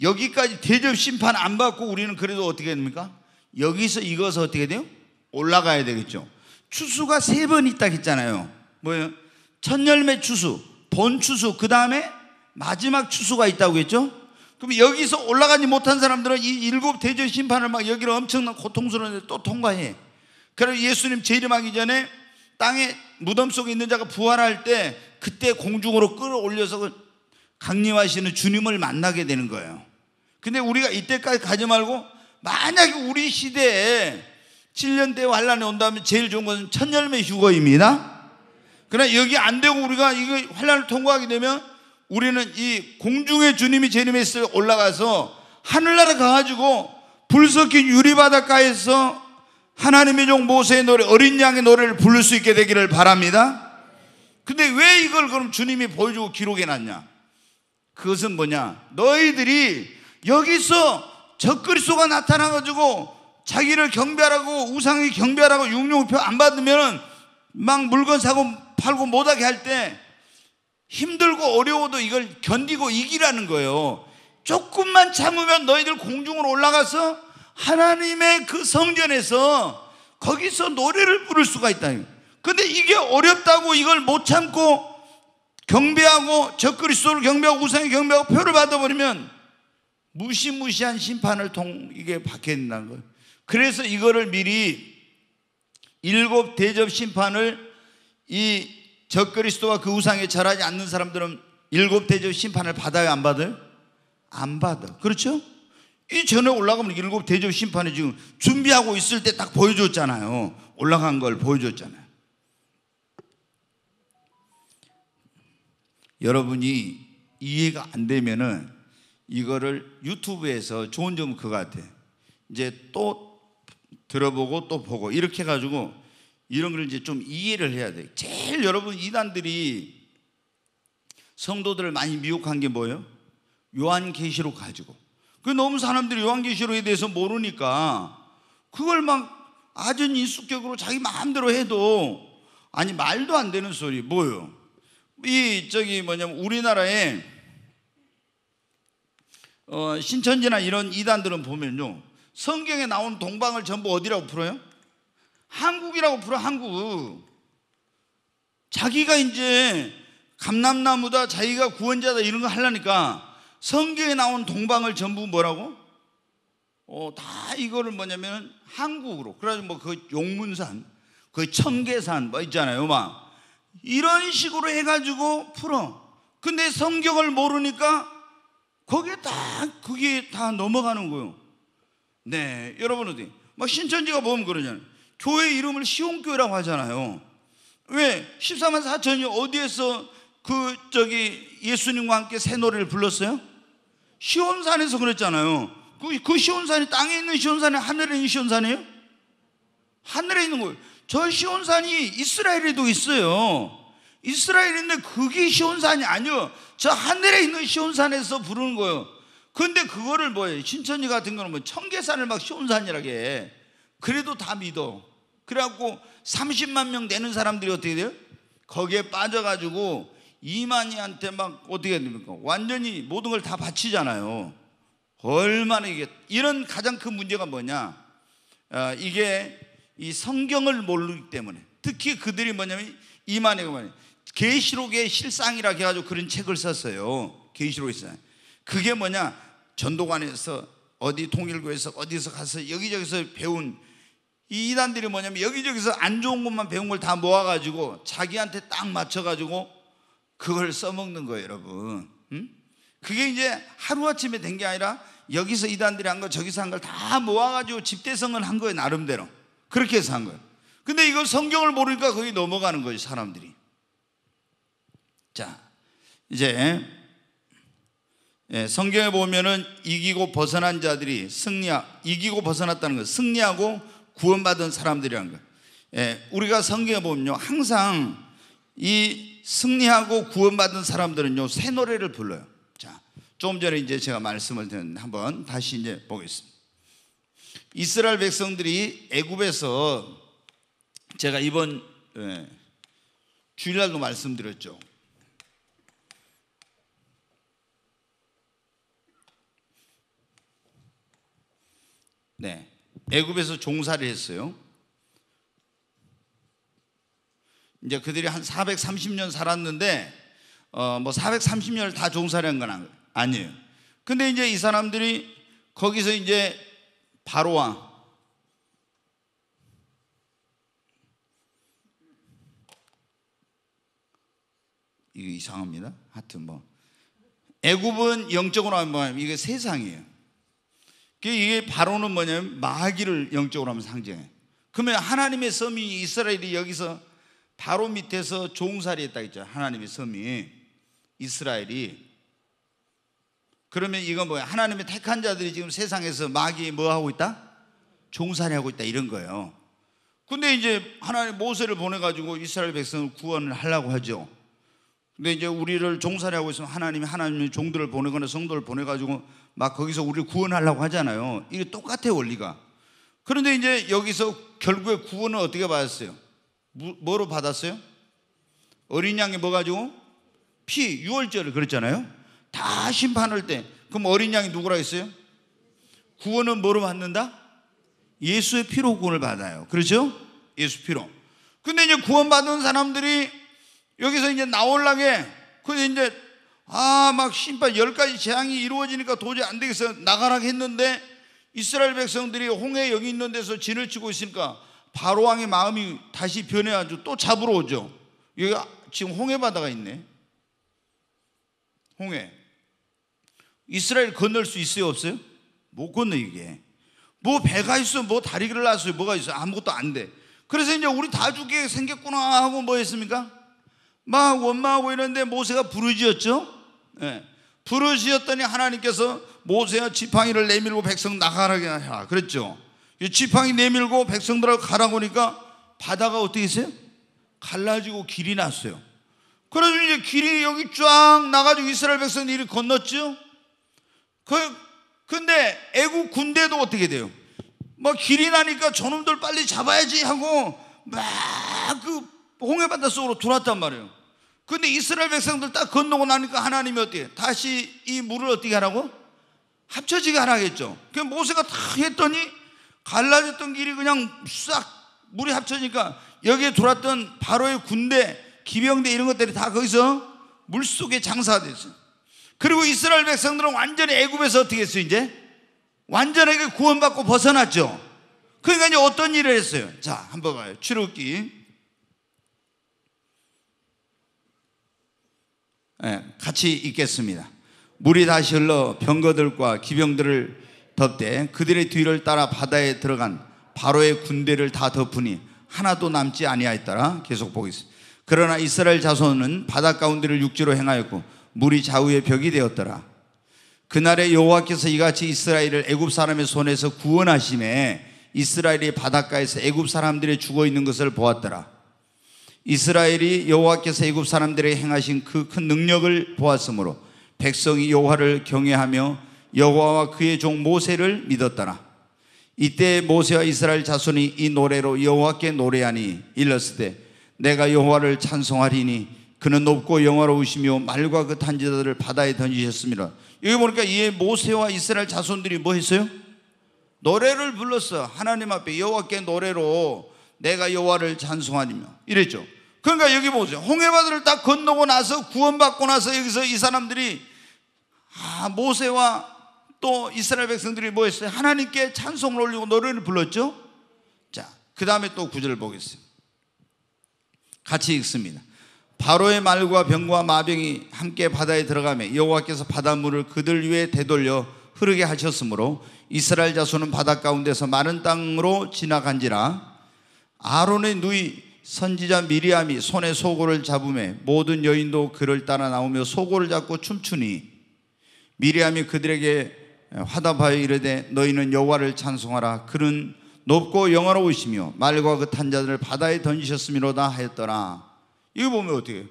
여기까지 대접 심판 안 받고 우리는 그래도 어떻게 됩니까? 여기서 이것서 어떻게 돼요? 올라가야 되겠죠. 추수가 세 번 있다 했잖아요. 뭐예요? 첫 열매 추수, 본 추수, 그 다음에 마지막 추수가 있다고 했죠? 그럼 여기서 올라가지 못한 사람들은 이 일곱 대전 심판을 막 여기를 엄청난 고통스러운데 또 통과해. 그래서 예수님 재림하기 전에 땅에 무덤 속에 있는 자가 부활할 때 그때 공중으로 끌어올려서 그 강림하시는 주님을 만나게 되는 거예요. 근데 우리가 이때까지 가지 말고 만약에 우리 시대에 7년 대 환란이 온다면 제일 좋은 것은 첫 열매 휴거입니다. 그러나 여기 안 되고 우리가 이거 환란을 통과하게 되면 우리는 이 공중의 주님이 재림했을 올라가서 하늘나라 가가지고 불 섞인 유리 바닷가에서 하나님의 종 모세의 노래 어린 양의 노래를 부를 수 있게 되기를 바랍니다. 근데 왜 이걸 그럼 주님이 보여주고 기록해 놨냐? 그것은 뭐냐? 너희들이 여기서 적그리스도가 나타나 가지고 자기를 경배하라고 우상이 경배하라고 육룡표 안 받으면 막 물건 사고 팔고 못하게 할 때 힘들고 어려워도 이걸 견디고 이기라는 거예요. 조금만 참으면 너희들 공중으로 올라가서 하나님의 그 성전에서 거기서 노래를 부를 수가 있다. 근데 이게 어렵다고 이걸 못 참고 경배하고 적그리스도를 경배하고 우상에 경배하고 표를 받아버리면 무시무시한 심판을 통 이게 받게 된다는 거예요. 그래서 이거를 미리 일곱 대접 심판을 이 적그리스도와 그 우상에 절하지 않는 사람들은 일곱 대접 심판을 받아요, 안 받아요? 안 받아. 그렇죠? 이 전에 올라가면 일곱 대접 심판이 지금 준비하고 있을 때 딱 보여줬잖아요. 올라간 걸 보여줬잖아요. 여러분이 이해가 안 되면은 이거를 유튜브에서 좋은 점은 그거 같아. 이제 또 들어보고 또 보고 이렇게 해가지고 이런 걸 이제 좀 이해를 해야 돼. 제일 여러분 이단들이 성도들을 많이 미혹한 게 뭐예요? 요한계시록 가지고. 그 너무 사람들이 요한계시록에 대해서 모르니까 그걸 막 아전 인수격으로 자기 마음대로 해도 아니 말도 안 되는 소리 뭐요? 이 저기 뭐냐면 우리나라에 어, 신천지나 이런 이단들은 보면요 성경에 나온 동방을 전부 어디라고 풀어요? 한국이라고 풀어 한국 자기가 이제 감남나무다 자기가 구원자다 이런 거 하려니까 성경에 나온 동방을 전부 뭐라고? 어, 다 이거를 뭐냐면 한국으로 그래가지고 뭐 그 용문산 그 청계산 뭐 있잖아요 막 이런 식으로 해가지고 풀어. 근데 성경을 모르니까 거기에 다 그게 다 넘어가는 거예요. 네 여러분 어디? 막 신천지가 보면 그러잖아요 교회 이름을 시온교회라고 하잖아요. 왜? 14만 4천이 어디에서 그 저기 예수님과 함께 새 노래를 불렀어요? 시온산에서 그랬잖아요. 그, 그 시온산이 땅에 있는 시온산이 하늘에 있는 시온산이에요? 하늘에 있는 거예요 저 시온산이 이스라엘에도 있어요. 이스라엘인데 그게 시온산이 아니요. 저 하늘에 있는 시온산에서 부르는 거예요. 근데 그거를 뭐예요? 신천지 같은 거는 뭐 청계산을 막 시온산이라게 해. 그래도 다 믿어. 그래갖고 30만 명 되는 사람들이 어떻게 돼요? 거기에 빠져가지고 이만희한테 막 어떻게 됩니까? 완전히 모든 걸 다 바치잖아요. 얼마나 이게 이런 가장 큰 문제가 뭐냐? 어, 이게 이 성경을 모르기 때문에 특히 그들이 뭐냐면 이만희가 뭐냐 계시록의 실상이라 해가지고 그런 책을 썼어요. 계시록의 실상. 그게 뭐냐 전도관에서 어디 통일교에서 어디서 가서 여기저기서 배운 이 이단들이 뭐냐면 여기저기서 안 좋은 것만 배운 걸 다 모아가지고 자기한테 딱 맞춰가지고 그걸 써먹는 거예요, 여러분. 응? 그게 이제 하루아침에 된 게 아니라 여기서 이단들이 한 거 저기서 한 걸 다 모아가지고 집대성을 한 거예요, 나름대로. 그렇게 한 거예요. 근데 이걸 성경을 모르니까 거기 넘어가는 거예요, 사람들이. 자, 이제 예, 성경에 보면은 이기고 벗어난 자들이 승리, 이기고 벗어났다는 거, 승리하고 구원받은 사람들이라는 거. 예, 우리가 성경에 보면요, 항상 이 승리하고 구원받은 사람들은요, 새 노래를 불러요. 자, 조금 전에 이제 제가 말씀을 드렸는데 한번 다시 이제 보겠습니다. 이스라엘 백성들이 애굽에서 제가 이번 예, 주일날도 말씀드렸죠. 네, 애굽에서 종살이 했어요. 이제 그들이 한 430년 살았는데 어, 뭐 430년을 다 종살이한 건 아니에요. 근데 이제 이 사람들이 거기서 이제 바로왕 이거 이상합니다. 하여튼 뭐 애굽은 영적으로 하면 이게 세상이에요. 이게 바로는 뭐냐면 마귀를 영적으로 하면 상징해. 그러면 하나님의 섬이 이스라엘이 여기서 바로 밑에서 종살이 했다 했죠. 하나님의 섬이 이스라엘이 그러면 이건 뭐야? 하나님의 택한 자들이 지금 세상에서 마귀 뭐 하고 있다? 종살이 하고 있다 이런 거예요. 근데 이제 하나님 모세를 보내가지고 이스라엘 백성을 구원을 하려고 하죠. 근데 이제 우리를 종살이 하고 있으면 하나님이 하나님의 종들을 보내거나 성도를 보내가지고 막 거기서 우리를 구원하려고 하잖아요. 이게 똑같아요 원리가. 그런데 이제 여기서 결국에 구원을 어떻게 받았어요? 뭐로 받았어요? 어린 양이 뭐 가지고 피 유월절을 그랬잖아요. 다 심판할 때 그럼 어린 양이 누구라 했어요? 구원은 뭐로 받는다? 예수의 피로 구원을 받아요. 그렇죠? 예수 피로. 근데 이제 구원받은 사람들이 여기서 이제 나올라게 근데 이제 아 막 심판 열 가지 재앙이 이루어지니까 도저히 안 되겠어 나가라 했는데 이스라엘 백성들이 홍해 여기 있는 데서 진을 치고 있으니까 바로 왕의 마음이 다시 변해가지고 또 잡으러 오죠. 여기 지금 홍해 바다가 있네. 홍해. 이스라엘 건널 수 있어요 없어요? 못 건너 이게 뭐 배가 있어 뭐 다리를 놨어요 뭐가 있어 아무것도 안돼 그래서 이제 우리 다 죽게 생겼구나 하고 뭐 했습니까? 막 원망하고 이러는데 모세가 부르짖었죠 네. 부르짖었더니 하나님께서 모세와 지팡이를 내밀고 백성 나가라게 하라 그랬죠 지팡이 내밀고 백성들하고 가라고 하니까 바다가 어떻게 있어요? 갈라지고 길이 났어요 그래서 이제 길이 여기 쫙 나가지고 이스라엘 백성들이 건넜죠 그, 근데 애국 군대도 어떻게 돼요? 뭐 길이 나니까 저놈들 빨리 잡아야지 하고 막 그 홍해바다 속으로 들어왔단 말이에요. 근데 이스라엘 백성들 딱 건너고 나니까 하나님이 어떻게 다시 이 물을 어떻게 하라고? 합쳐지게 하라겠죠. 그 모세가 다 했더니 갈라졌던 길이 그냥 싹 물이 합쳐지니까 여기에 들어왔던 바로의 군대, 기병대 이런 것들이 다 거기서 물 속에 장사됐어요. 그리고 이스라엘 백성들은 완전히 애굽에서 어떻게 했어요, 이제? 완전하게 구원받고 벗어났죠. 그러니까 이제 어떤 일을 했어요? 자, 한번 봐요. 출애굽기 예, 같이 읽겠습니다. 물이 다시 흘러 병거들과 기병들을 덮되 그들의 뒤를 따라 바다에 들어간 바로의 군대를 다 덮으니 하나도 남지 아니하였더라. 계속 보겠습니다. 그러나 이스라엘 자손은 바다 가운데를 육지로 행하였고 물이 좌우의 벽이 되었더라. 그날에 여호와께서 이같이 이스라엘을 애굽 사람의 손에서 구원하심에 이스라엘이 바닷가에서 애굽 사람들이 죽어 있는 것을 보았더라. 이스라엘이 여호와께서 애굽 사람들에게 행하신 그 큰 능력을 보았으므로 백성이 여호와를 경외하며 여호와와 그의 종 모세를 믿었더라. 이때 모세와 이스라엘 자손이 이 노래로 여호와께 노래하니 일렀을 때 내가 여호와를 찬송하리니 그는 높고 영화로우시며 말과 그 탄지자들을 바다에 던지셨습니다. 여기 보니까 이 모세와 이스라엘 자손들이 뭐 했어요? 노래를 불렀어. 하나님 앞에 여호와께 노래로 내가 여호와를 찬송하리며 이랬죠. 그러니까 여기 보세요. 홍해바다를 딱 건너고 나서 구원받고 나서 여기서 이 사람들이 아, 모세와 또 이스라엘 백성들이 뭐 했어요? 하나님께 찬송을 올리고 노래를 불렀죠. 자, 그 다음에 또 구절을 보겠습니다. 같이 읽습니다. 바로의 말과 병과 마병이 함께 바다에 들어가며 여호와께서 바닷물을 그들 위에 되돌려 흐르게 하셨으므로 이스라엘 자손은 바다 가운데서 마른 땅으로 지나간지라. 아론의 누이 선지자 미리암이 손에 소고를 잡음에 모든 여인도 그를 따라 나오며 소고를 잡고 춤추니 미리암이 그들에게 화답하여 이르되 너희는 여호와를 찬송하라. 그는 높고 영화로우시며 말과 그 탄자들을 바다에 던지셨음이로다 하였더라 이거 보면 어떻게 해요?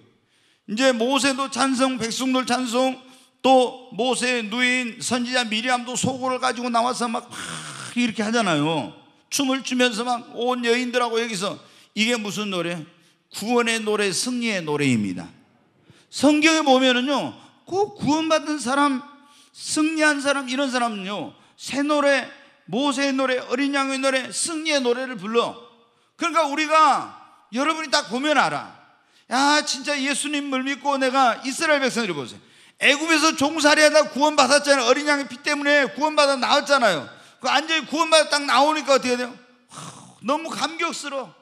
이제 모세도 찬송 백성들 찬송 또 모세의 누인 선지자 미리암도 소고를 가지고 나와서 막, 막 이렇게 하잖아요 춤을 추면서 막 온 여인들하고 여기서 이게 무슨 노래? 구원의 노래, 승리의 노래입니다 성경에 보면은요 꼭 구원받은 사람 승리한 사람 이런 사람은요 새 노래 모세의 노래 어린 양의 노래 승리의 노래를 불러 그러니까 우리가 여러분이 딱 보면 알아 야 진짜 예수님을 믿고 내가 이스라엘 백성들이 보세요. 애굽에서 종살이하다 구원받았잖아요. 어린 양의 피 때문에 구원받아 나왔잖아요. 그 완전히 구원받아 딱 나오니까 어떻게 돼요? 너무 감격스러워.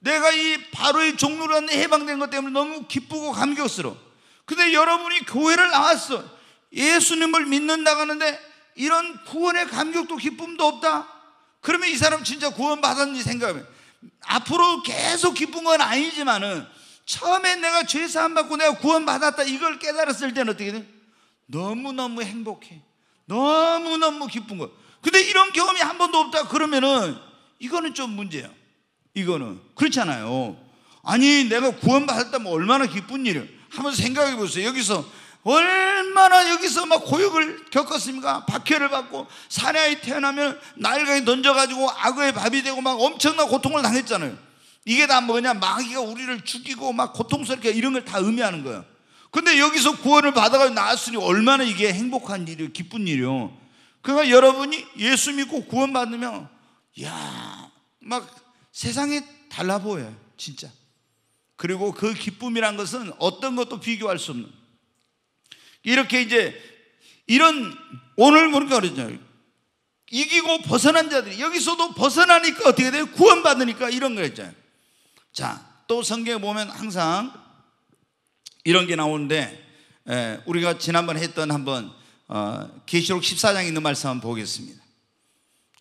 내가 이 바로의 종로라는 해방된 것 때문에 너무 기쁘고 감격스러워. 근데 여러분이 교회를 나왔어. 예수님을 믿는다고 하는데 이런 구원의 감격도 기쁨도 없다? 그러면 이 사람 진짜 구원받았는지 생각하면 앞으로 계속 기쁜 건 아니지만은 처음에 내가 죄 사함 받고 내가 구원 받았다 이걸 깨달았을 때는 어떻게 돼? 너무너무 행복해. 너무너무 기쁜 거. 근데 이런 경험이 한 번도 없다 그러면은 이거는 좀 문제야. 이거는 그렇잖아요. 아니 내가 구원 받았다면 얼마나 기쁜 일이야. 한번 생각해 보세요. 여기서 얼마나 여기서 막 고역을 겪었습니까? 박해를 받고 사내아이 태어나면 날강에 던져가지고 악어의 밥이 되고 막 엄청난 고통을 당했잖아요. 이게 다 뭐냐? 마귀가 우리를 죽이고 막 고통스럽게 이런 걸 다 의미하는 거예요. 근데 여기서 구원을 받아가지고 나왔으니 얼마나 이게 행복한 일이요, 기쁜 일이요. 그러니까 여러분이 예수 믿고 구원받으면, 야, 막 세상이 달라 보여요, 진짜. 그리고 그 기쁨이란 것은 어떤 것도 비교할 수 없는. 이렇게 이제 이런 오늘 보니까 그러잖아요. 이기고 벗어난 자들이 여기서도 벗어나니까 어떻게 돼요? 구원받으니까 이런 거 있잖아요. 자, 또 성경에 보면 항상 이런 게 나오는데 에, 우리가 지난번 했던 한번 어, 계시록 14장에 있는 말씀 한번 보겠습니다.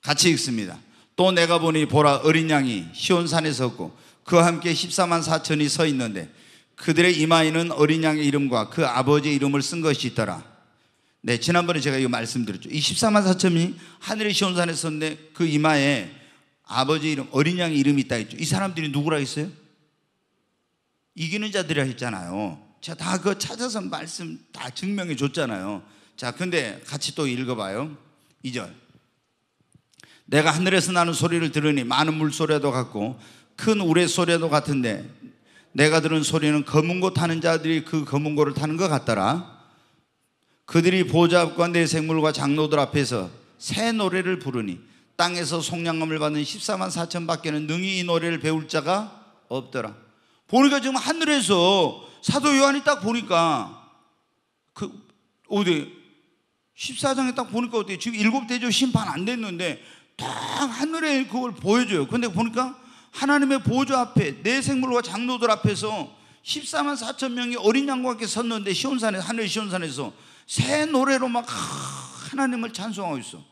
같이 읽습니다. 또 내가 보니 보라 어린 양이 시온산에 섰고 그와 함께 14만 4천이 서 있는데 그들의 이마에는 어린 양의 이름과 그 아버지의 이름을 쓴 것이 있더라. 네, 지난번에 제가 이거 말씀드렸죠. 이 14만 4천이 하늘의 시온산에 섰는데 그 이마에 아버지 이름, 어린 양의 이름이 있다 했죠. 이 사람들이 누구라 했어요? 이기는 자들이라 했잖아요. 제가 다 그거 찾아서 말씀 다 증명해 줬잖아요. 자, 근데 같이 또 읽어봐요. 2절. 내가 하늘에서 나는 소리를 들으니 많은 물소리도 같고 큰 우레 소리도 같은데 내가 들은 소리는 검은 고 타는 자들이 그 검은 고를 타는 것 같더라. 그들이 보좌 앞과 내 생물과 장로들 앞에서 새 노래를 부르니 땅에서 속량함을 받는 14만 4천 밖에는 능히 이 노래를 배울 자가 없더라. 보니까 지금 하늘에서 사도 요한이 딱 보니까 그 어디 14장에 딱 보니까 어때요? 지금 일곱 대조 심판 안 됐는데 딱 하늘에 그걸 보여줘요. 근데 보니까 하나님의 보좌 앞에 내 생물과 장로들 앞에서 14만 4천 명이 어린 양과 함께 섰는데 시온산에 하늘 시온산에서 새 노래로 막 하나님을 찬송하고 있어.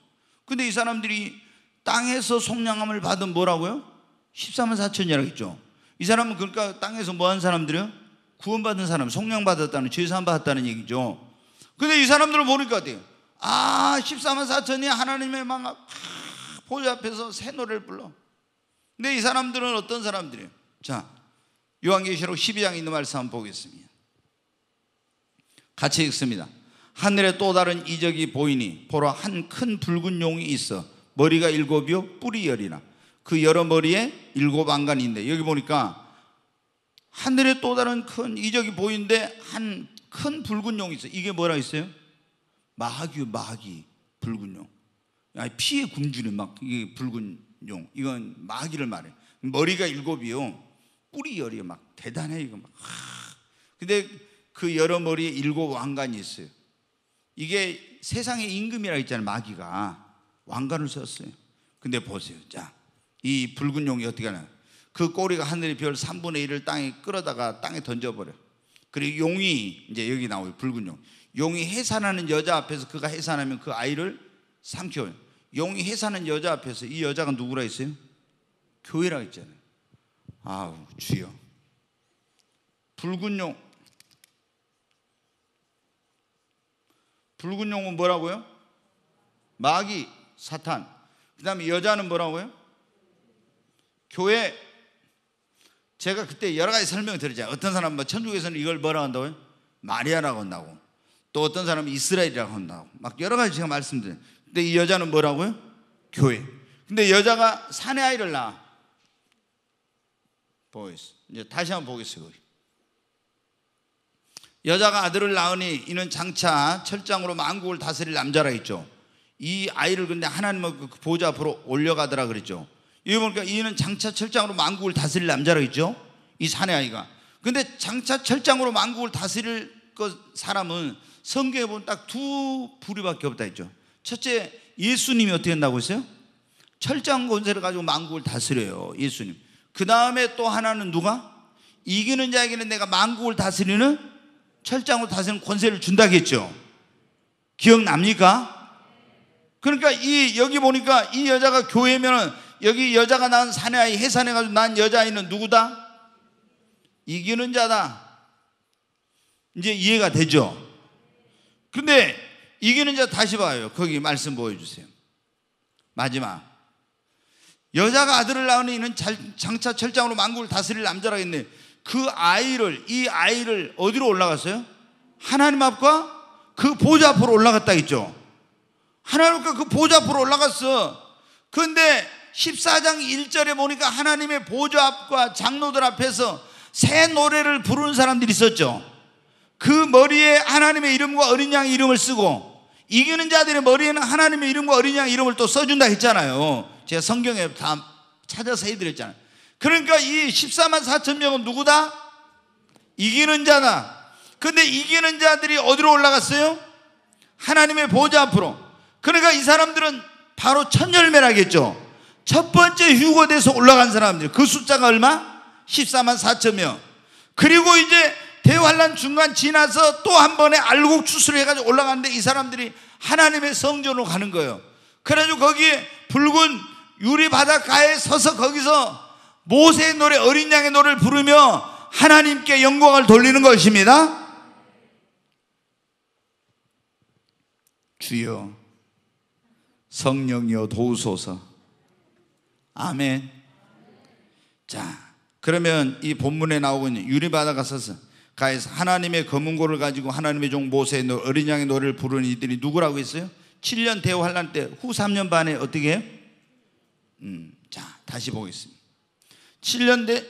근데 이 사람들이 땅에서 속량함을 받은 뭐라고요? 14만 4천이라고 했죠. 이 사람은 그러니까 땅에서 뭐 한 사람들이요? 구원받은 사람, 속량받았다는, 죄사함 받았다는 얘기죠. 근데 이 사람들을 보니까 어때요? 아, 14만 4천이 하나님의 막 보좌 앞에서 새 노래를 불러. 근데 이 사람들은 어떤 사람들이에요? 자, 요한계시록 12장에 있는 말씀 한번 보겠습니다. 같이 읽습니다. 하늘에 또 다른 이적이 보이니 보라 한 큰 붉은 용이 있어 머리가 일곱이요? 뿔이 열이나. 그 여러 머리에 일곱 안간인데 여기 보니까 하늘에 또 다른 큰 이적이 보이는데 한 큰 붉은 용이 있어 이게 뭐라 했어요? 마귀 마귀 붉은 용. 아니 피에 굶주린 막 이게 붉은 용. 이건 마귀를 말해. 머리가 일곱이요. 뿔이 열이요. 막 대단해 이거 막. 하. 근데 그 여러 머리에 일곱 왕관이 있어요. 이게 세상의 임금이라 했잖아요 마귀가 왕관을 썼어요 근데 보세요 자 이 붉은 용이 어떻게 하나 그 꼬리가 하늘의 별 3분의 1을 땅에 끌어다가 땅에 던져버려 그리고 용이 이제 여기 나오요 붉은 용 용이 해산하는 여자 앞에서 그가 해산하면 그 아이를 삼켜요 용이 해사는 여자 앞에서 이 여자가 누구라 했어요? 교회라 했잖아요. 아우 주여. 붉은 용. 붉은 용은 뭐라고요? 마귀, 사탄. 그 다음에 여자는 뭐라고요? 교회. 제가 그때 여러 가지 설명을 드리잖아요. 어떤 사람은 뭐 천국에서는 이걸 뭐라고 한다고요? 마리아라고 한다고. 또 어떤 사람은 이스라엘이라고 한다고. 막 여러 가지 제가 말씀드려요. 근데 이 여자는 뭐라고요? 교회. 근데 여자가 사내 아이를 낳아. 보이스. 이제 다시 한번 보겠어요. 여자가 아들을 낳으니 이는 장차 철장으로 만국을 다스릴 남자라 했죠. 이 아이를 근데 하나님의 그 보좌 앞으로 올려가더라 그랬죠. 이거 보니까 이는 장차 철장으로 만국을 다스릴 남자라 했죠. 이 사내 아이가. 근데 장차 철장으로 만국을 다스릴 그 사람은 성경에 보면 딱 두 부류밖에 없다 했죠. 첫째, 예수님이 어떻게 한다고 했어요? 철장 권세를 가지고 만국을 다스려요. 예수님. 그 다음에 또 하나는 누가? 이기는 자에게는 내가 만국을 다스리는 철장으로 다스리는 권세를 준다겠죠. 기억납니까? 그러니까 이 여기 보니까 이 여자가 교회면은 여기 여자가 낳은 사내 아이 해산해 가지고 난 여자아이는 누구다? 이기는 자다. 이제 이해가 되죠. 근데 이기는 자 다시 봐요. 거기 말씀 보여 주세요. 마지막. 여자가 아들을 낳으니 이는 장차 철장으로 만국을 다스릴 남자라 했네. 그 아이를, 이 아이를 어디로 올라갔어요? 하나님 앞과 그 보좌 앞으로 올라갔다 했죠. 하나님 앞과 그 보좌 앞으로 올라갔어. 그런데 14장 1절에 보니까 하나님의 보좌 앞과 장로들 앞에서 새 노래를 부르는 사람들이 있었죠. 그 머리에 하나님의 이름과 어린 양 이름을 쓰고 이기는 자들의 머리에는 하나님의 이름과 어린 양 이름을 또 써준다 했잖아요. 제가 성경에 다 찾아서 해드렸잖아요. 그러니까 이 14만 4천 명은 누구다? 이기는 자다. 근데 이기는 자들이 어디로 올라갔어요? 하나님의 보좌 앞으로. 그러니까 이 사람들은 바로 첫 열매라겠죠. 첫 번째 휴거돼서 올라간 사람들. 그 숫자가 얼마? 14만 4천 명. 그리고 이제 대환란 중간 지나서 또 한 번에 알곡 추수를 해가지고 올라가는데 이 사람들이 하나님의 성전으로 가는 거예요. 그래가지고 거기에 붉은 유리 바닷가에 서서 거기서 모세의 노래, 어린 양의 노래를 부르며 하나님께 영광을 돌리는 것입니다. 주여, 성령여 도우소서. 아멘. 자, 그러면 이 본문에 나오고 있는 유리 바닷가 서서 가에서 하나님의 검은고를 가지고 하나님의 종 모세의 어린 양의 노래를 부르는 이들이 누구라고 했어요? 7년 대호 환란 때 후 3년 반에 어떻게 해요? 음, 자, 다시 보겠습니다. 7년 대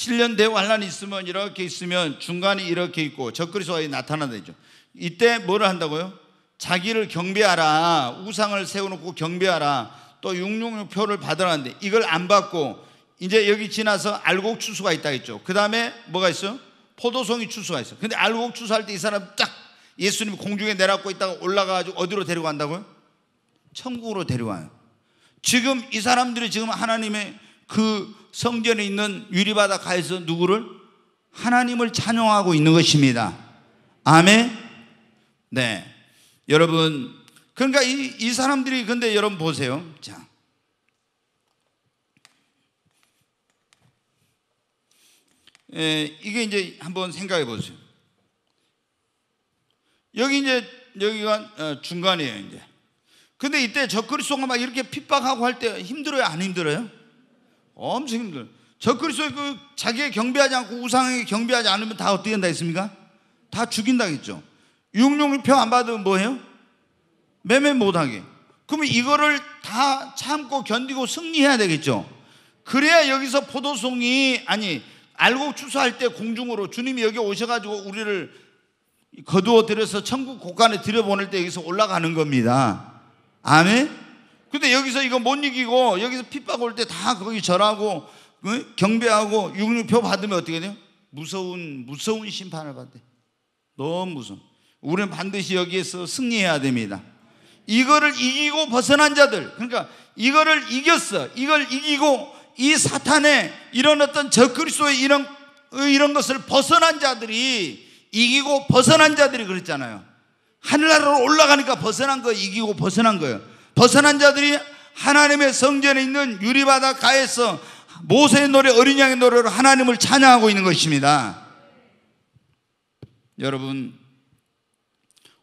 7년 대환란이 있으면 이렇게 있으면 중간이 이렇게 있고 적그리스도가 나타나죠. 이때 뭐를 한다고요? 자기를 경배하라. 우상을 세워놓고 경배하라. 또 육룡표를 받으라는데 이걸 안 받고 이제 여기 지나서 알곡 추수가 있다 했죠. 그 다음에 뭐가 있어요? 포도송이 추수가 있어. 근데 알곡 추수할 때 이 사람 딱 예수님이 공중에 내려갖고 있다가 올라가가지고 어디로 데리고 간다고요? 천국으로 데려와요. 지금 이 사람들이 지금 하나님의 그 성전에 있는 유리바다 가에서 누구를? 하나님을 찬양하고 있는 것입니다. 아멘? 네. 여러분, 그러니까 이, 이 사람들이 근데 여러분 보세요. 자. 에, 이게 이제 한번 생각해 보세요. 여기 이제 여기가 어, 중간이에요, 이제. 근데 이때 적그리스도가 막 이렇게 핍박하고 할 때 힘들어요, 안 힘들어요? 엄청 힘들어요. 적그리스도 그 자기의 경배하지 않고 우상에게 경배하지 않으면 다 어떻게 된다 했습니까? 다 죽인다겠죠. 육룡표 안 받으면 뭐해요? 매매 못하게. 그러면 이거를 다 참고 견디고 승리해야 되겠죠. 그래야 여기서 포도송이 아니 알곡 추수할 때 공중으로 주님이 여기 오셔가지고 우리를 거두어 들여서 천국 곳간에 들여보낼 때 여기서 올라가는 겁니다. 아멘? 근데 여기서 이거 못 이기고 여기서 핍박 올 때 다 거기 절하고 경배하고 육류표 받으면 어떻게 돼요? 무서운 무서운 심판을 받대. 너무 무서워. 우리는 반드시 여기에서 승리해야 됩니다. 이거를 이기고 벗어난 자들, 그러니까 이거를 이겼어. 이걸 이기고 이 사탄의 이런 어떤 적그리스도의 이런 이런 것을 벗어난 자들이 이기고 벗어난 자들이 그랬잖아요. 하늘나라로 올라가니까 벗어난 거 이기고 벗어난 거예요. 벗어난 자들이 하나님의 성전에 있는 유리바다 가에서 모세의 노래 어린 양의 노래로 하나님을 찬양하고 있는 것입니다. 여러분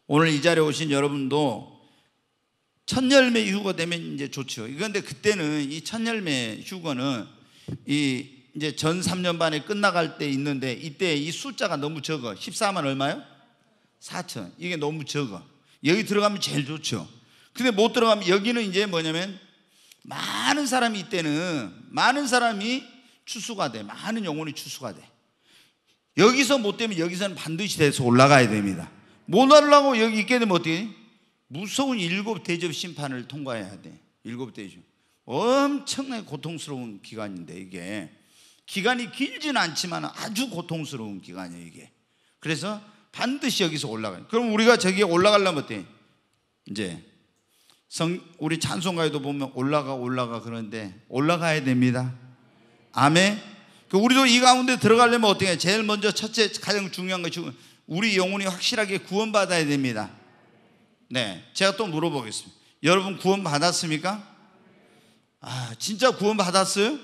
오늘 이 자리에 오신 여러분도 첫 열매 휴거 되면 이제 좋죠. 그런데 그때는 이 첫 열매 휴거는 이 이제 전 3년 반에 끝나갈 때 있는데 이때 이 숫자가 너무 적어. 14만 얼마요? 4천. 이게 너무 적어. 여기 들어가면 제일 좋죠. 근데 못 들어가면 여기는 이제 뭐냐면 많은 사람이 이때는 많은 사람이 추수가 돼. 많은 영혼이 추수가 돼. 여기서 못 되면 여기서는 반드시 돼서 올라가야 됩니다. 못 하려고 여기 있게 되면 어떻게? 무서운 일곱 대접 심판을 통과해야 돼. 일곱 대접. 엄청나게 고통스러운 기간인데 이게 기간이 길지는 않지만 아주 고통스러운 기간이에요 이게. 그래서 반드시 여기서 올라가요. 그럼 우리가 저기에 올라가려면 어때? 이제 성 우리 찬송가에도 보면 올라가 올라가 그런데 올라가야 됩니다. 아멘. 그 우리도 이 가운데 들어가려면 어떻게 해? 제일 먼저 첫째 가장 중요한 것이 우리 영혼이 확실하게 구원받아야 됩니다. 네. 제가 또 물어보겠습니다. 여러분 구원 받았습니까? 아, 진짜 구원 받았어요?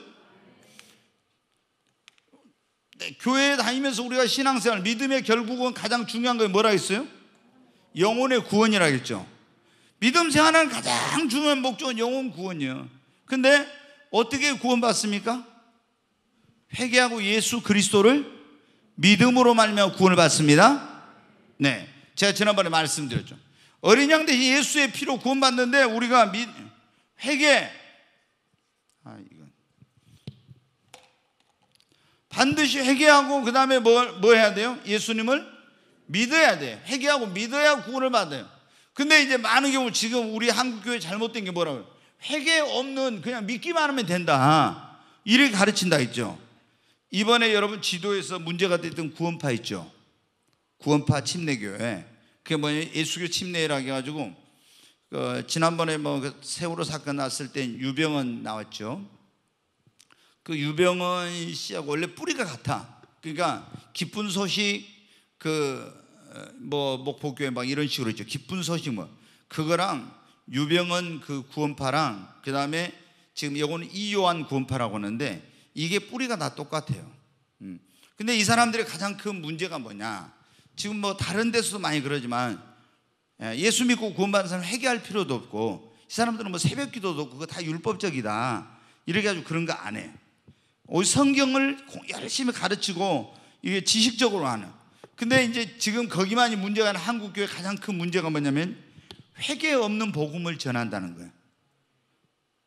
네, 교회에 다니면서 우리가 신앙생활, 믿음의 결국은 가장 중요한 게 뭐라 했어요? 영혼의 구원이라 했죠. 믿음 생활하는 가장 중요한 목적은 영혼 구원이에요. 근데 어떻게 구원받습니까? 회개하고 예수 그리스도를 믿음으로 말며 구원을 받습니다. 네. 제가 지난번에 말씀드렸죠. 어린 양 대신 예수의 피로 구원받는데 우리가 미, 회개 아, 이건. 반드시 회개하고 그 다음에 뭐, 뭐 해야 돼요? 예수님을 믿어야 돼. 회개하고 믿어야 구원을 받아요. 근데 이제 많은 경우 지금 우리 한국 교회 잘못된 게 뭐라고요? 회개 없는 그냥 믿기만 하면 된다. 이렇게 가르친다 했죠. 이번에 여러분 지도에서 문제가 됐던 구원파 있죠. 구원파 침례교회. 그게 뭐냐 예수교 침례라고 해가지고 그 지난번에 뭐그 세월호 사건 났을 때 유병원 나왔죠. 그 유병원 씨하고 원래 뿌리가 같아. 그러니까 기쁜 소식 그 뭐 목포교회 막 이런 식으로 있죠. 기쁜 소식 뭐 그거랑 유병원 그 구원파랑 그 다음에 지금 요거는 이요한 구원파라고 하는데 이게 뿌리가 다 똑같아요. 음. 근데 이 사람들의 가장 큰 문제가 뭐냐? 지금 뭐 다른 데서도 많이 그러지만 예, 예수 믿고 구원받은 사람 회개할 필요도 없고 이 사람들은 뭐 새벽 기도도 없고 그거 다 율법적이다. 이렇게 가지고 그런 거 안 해. 오히 성경을 열심히 가르치고 이게 지식적으로 하는. 근데 이제 지금 거기만이 문제가 아니라 한국 교회 가장 큰 문제가 뭐냐면 회개 없는 복음을 전한다는 거예요.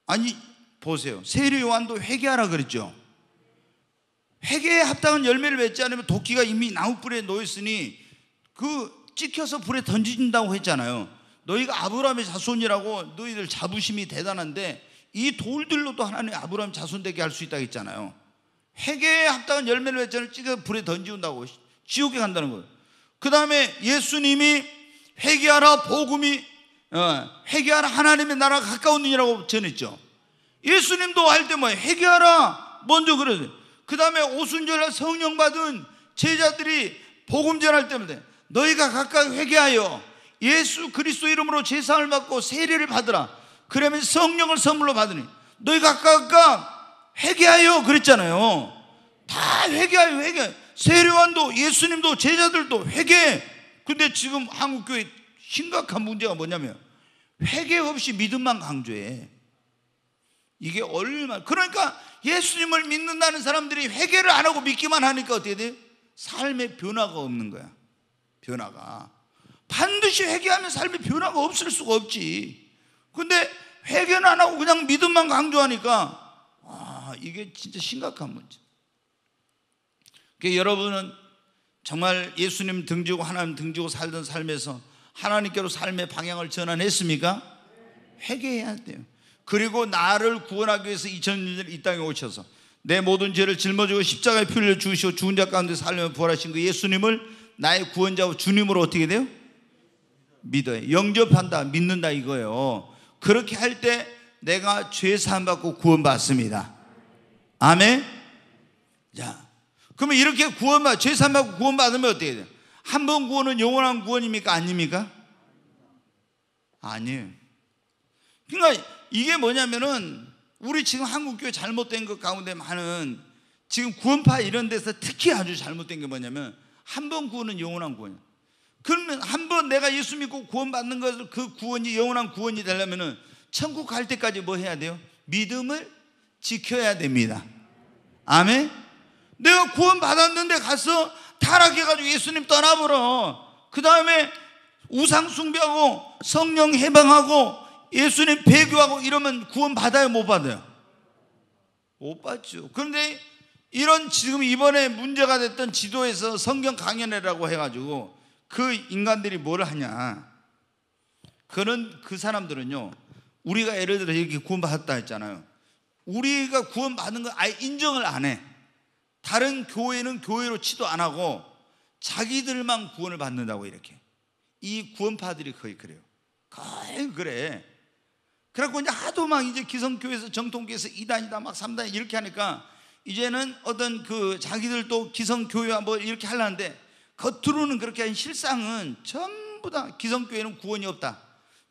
아니 보세요. 세례 요한도 회개하라 그랬죠. 회개에 합당한 열매를 맺지 않으면 도끼가 이미 나무불에 놓였으니 그 찍혀서 불에 던진다고 했잖아요. 너희가 아브라함의 자손이라고 너희들 자부심이 대단한데 이 돌들로도 하나님 아브라함 자손 되게 할 수 있다고 했잖아요. 회개에 합당한 열매를 맺잖아요. 찍어 불에 던지운다고 지옥에 간다는 거예요. 그 다음에 예수님이 회개하라 복음이 어, 회개하라 하나님의 나라가 가까운 눈이라고 전했죠. 예수님도 할 때뭐 회개하라 먼저 그러죠. 그 다음에 오순절날 성령 받은 제자들이 복음 전할 때마다 너희가 각각 회개하여 예수 그리스도 이름으로 제사를 받고 세례를 받으라. 그러면 성령을 선물로 받으니 너희가 각각 회개하여 그랬잖아요. 다 회개하여 회개. 세례관도 예수님도 제자들도 회개. 근데 지금 한국 교회 심각한 문제가 뭐냐면 회개 없이 믿음만 강조해. 이게 얼마 그러니까 예수님을 믿는다는 사람들이 회개를 안 하고 믿기만 하니까 어떻게 돼? 삶의 변화가 없는 거야. 변화가 반드시 회개하면 삶의 변화가 없을 수가 없지. 근데 회개는 안 하고 그냥 믿음만 강조하니까 아, 이게 진짜 심각한 문제. 그러니까 여러분은 정말 예수님 등지고 하나님 등지고 살던 삶에서 하나님께로 삶의 방향을 전환했습니까? 회개해야 돼요. 그리고 나를 구원하기 위해서 2000년 이 땅에 오셔서 내 모든 죄를 짊어지고 십자가에 피 흘려 주시고 죽은 자 가운데 살려 부활하신 그 예수님을 나의 구원자와 주님으로 어떻게 돼요? 믿어요. 영접한다, 믿는다 이거예요. 그렇게 할 때 내가 죄 사함 받고 구원 받습니다. 아멘. 자, 그러면 이렇게 구원받 죄 사함 받고 구원받으면 어떻게 돼요? 한 번 구원은 영원한 구원입니까? 아닙니까? 아니에요. 그러니까 이게 뭐냐면은 우리 지금 한국 교회 잘못된 것 가운데 많은 지금 구원파 이런 데서 특히 아주 잘못된 게 뭐냐면 한 번 구원은 영원한 구원이야. 그러면 한 번 내가 예수 믿고 구원받는 것을 그 구원이 영원한 구원이 되려면은 천국 갈 때까지 뭐 해야 돼요? 믿음을 지켜야 됩니다. 아멘. 내가 구원 받았는데 가서 타락해가지고 예수님 떠나버려. 그 다음에 우상 숭배하고 성령 해방하고 예수님 배교하고 이러면 구원 받아요, 못 받아요? 못 받죠. 그런데 이런 지금 이번에 문제가 됐던 지도에서 성경 강연회라고 해가지고 그 인간들이 뭘 하냐. 그는 그 사람들은요, 우리가 예를 들어 이렇게 구원받았다 했잖아요. 우리가 구원받은 걸 아예 인정을 안 해. 다른 교회는 교회로 치도 안 하고 자기들만 구원을 받는다고 이렇게. 이 구원파들이 거의 그래요. 거의 그래. 그래갖고 이제 하도 막 이제 기성교회에서 정통교회에서 2단이다 막 3단 이렇게 하니까 이제는 어떤 그 자기들도 기성교회와 뭐 이렇게 하려는데 겉으로는 그렇게 한 실상은 전부 다 기성교회는 구원이 없다.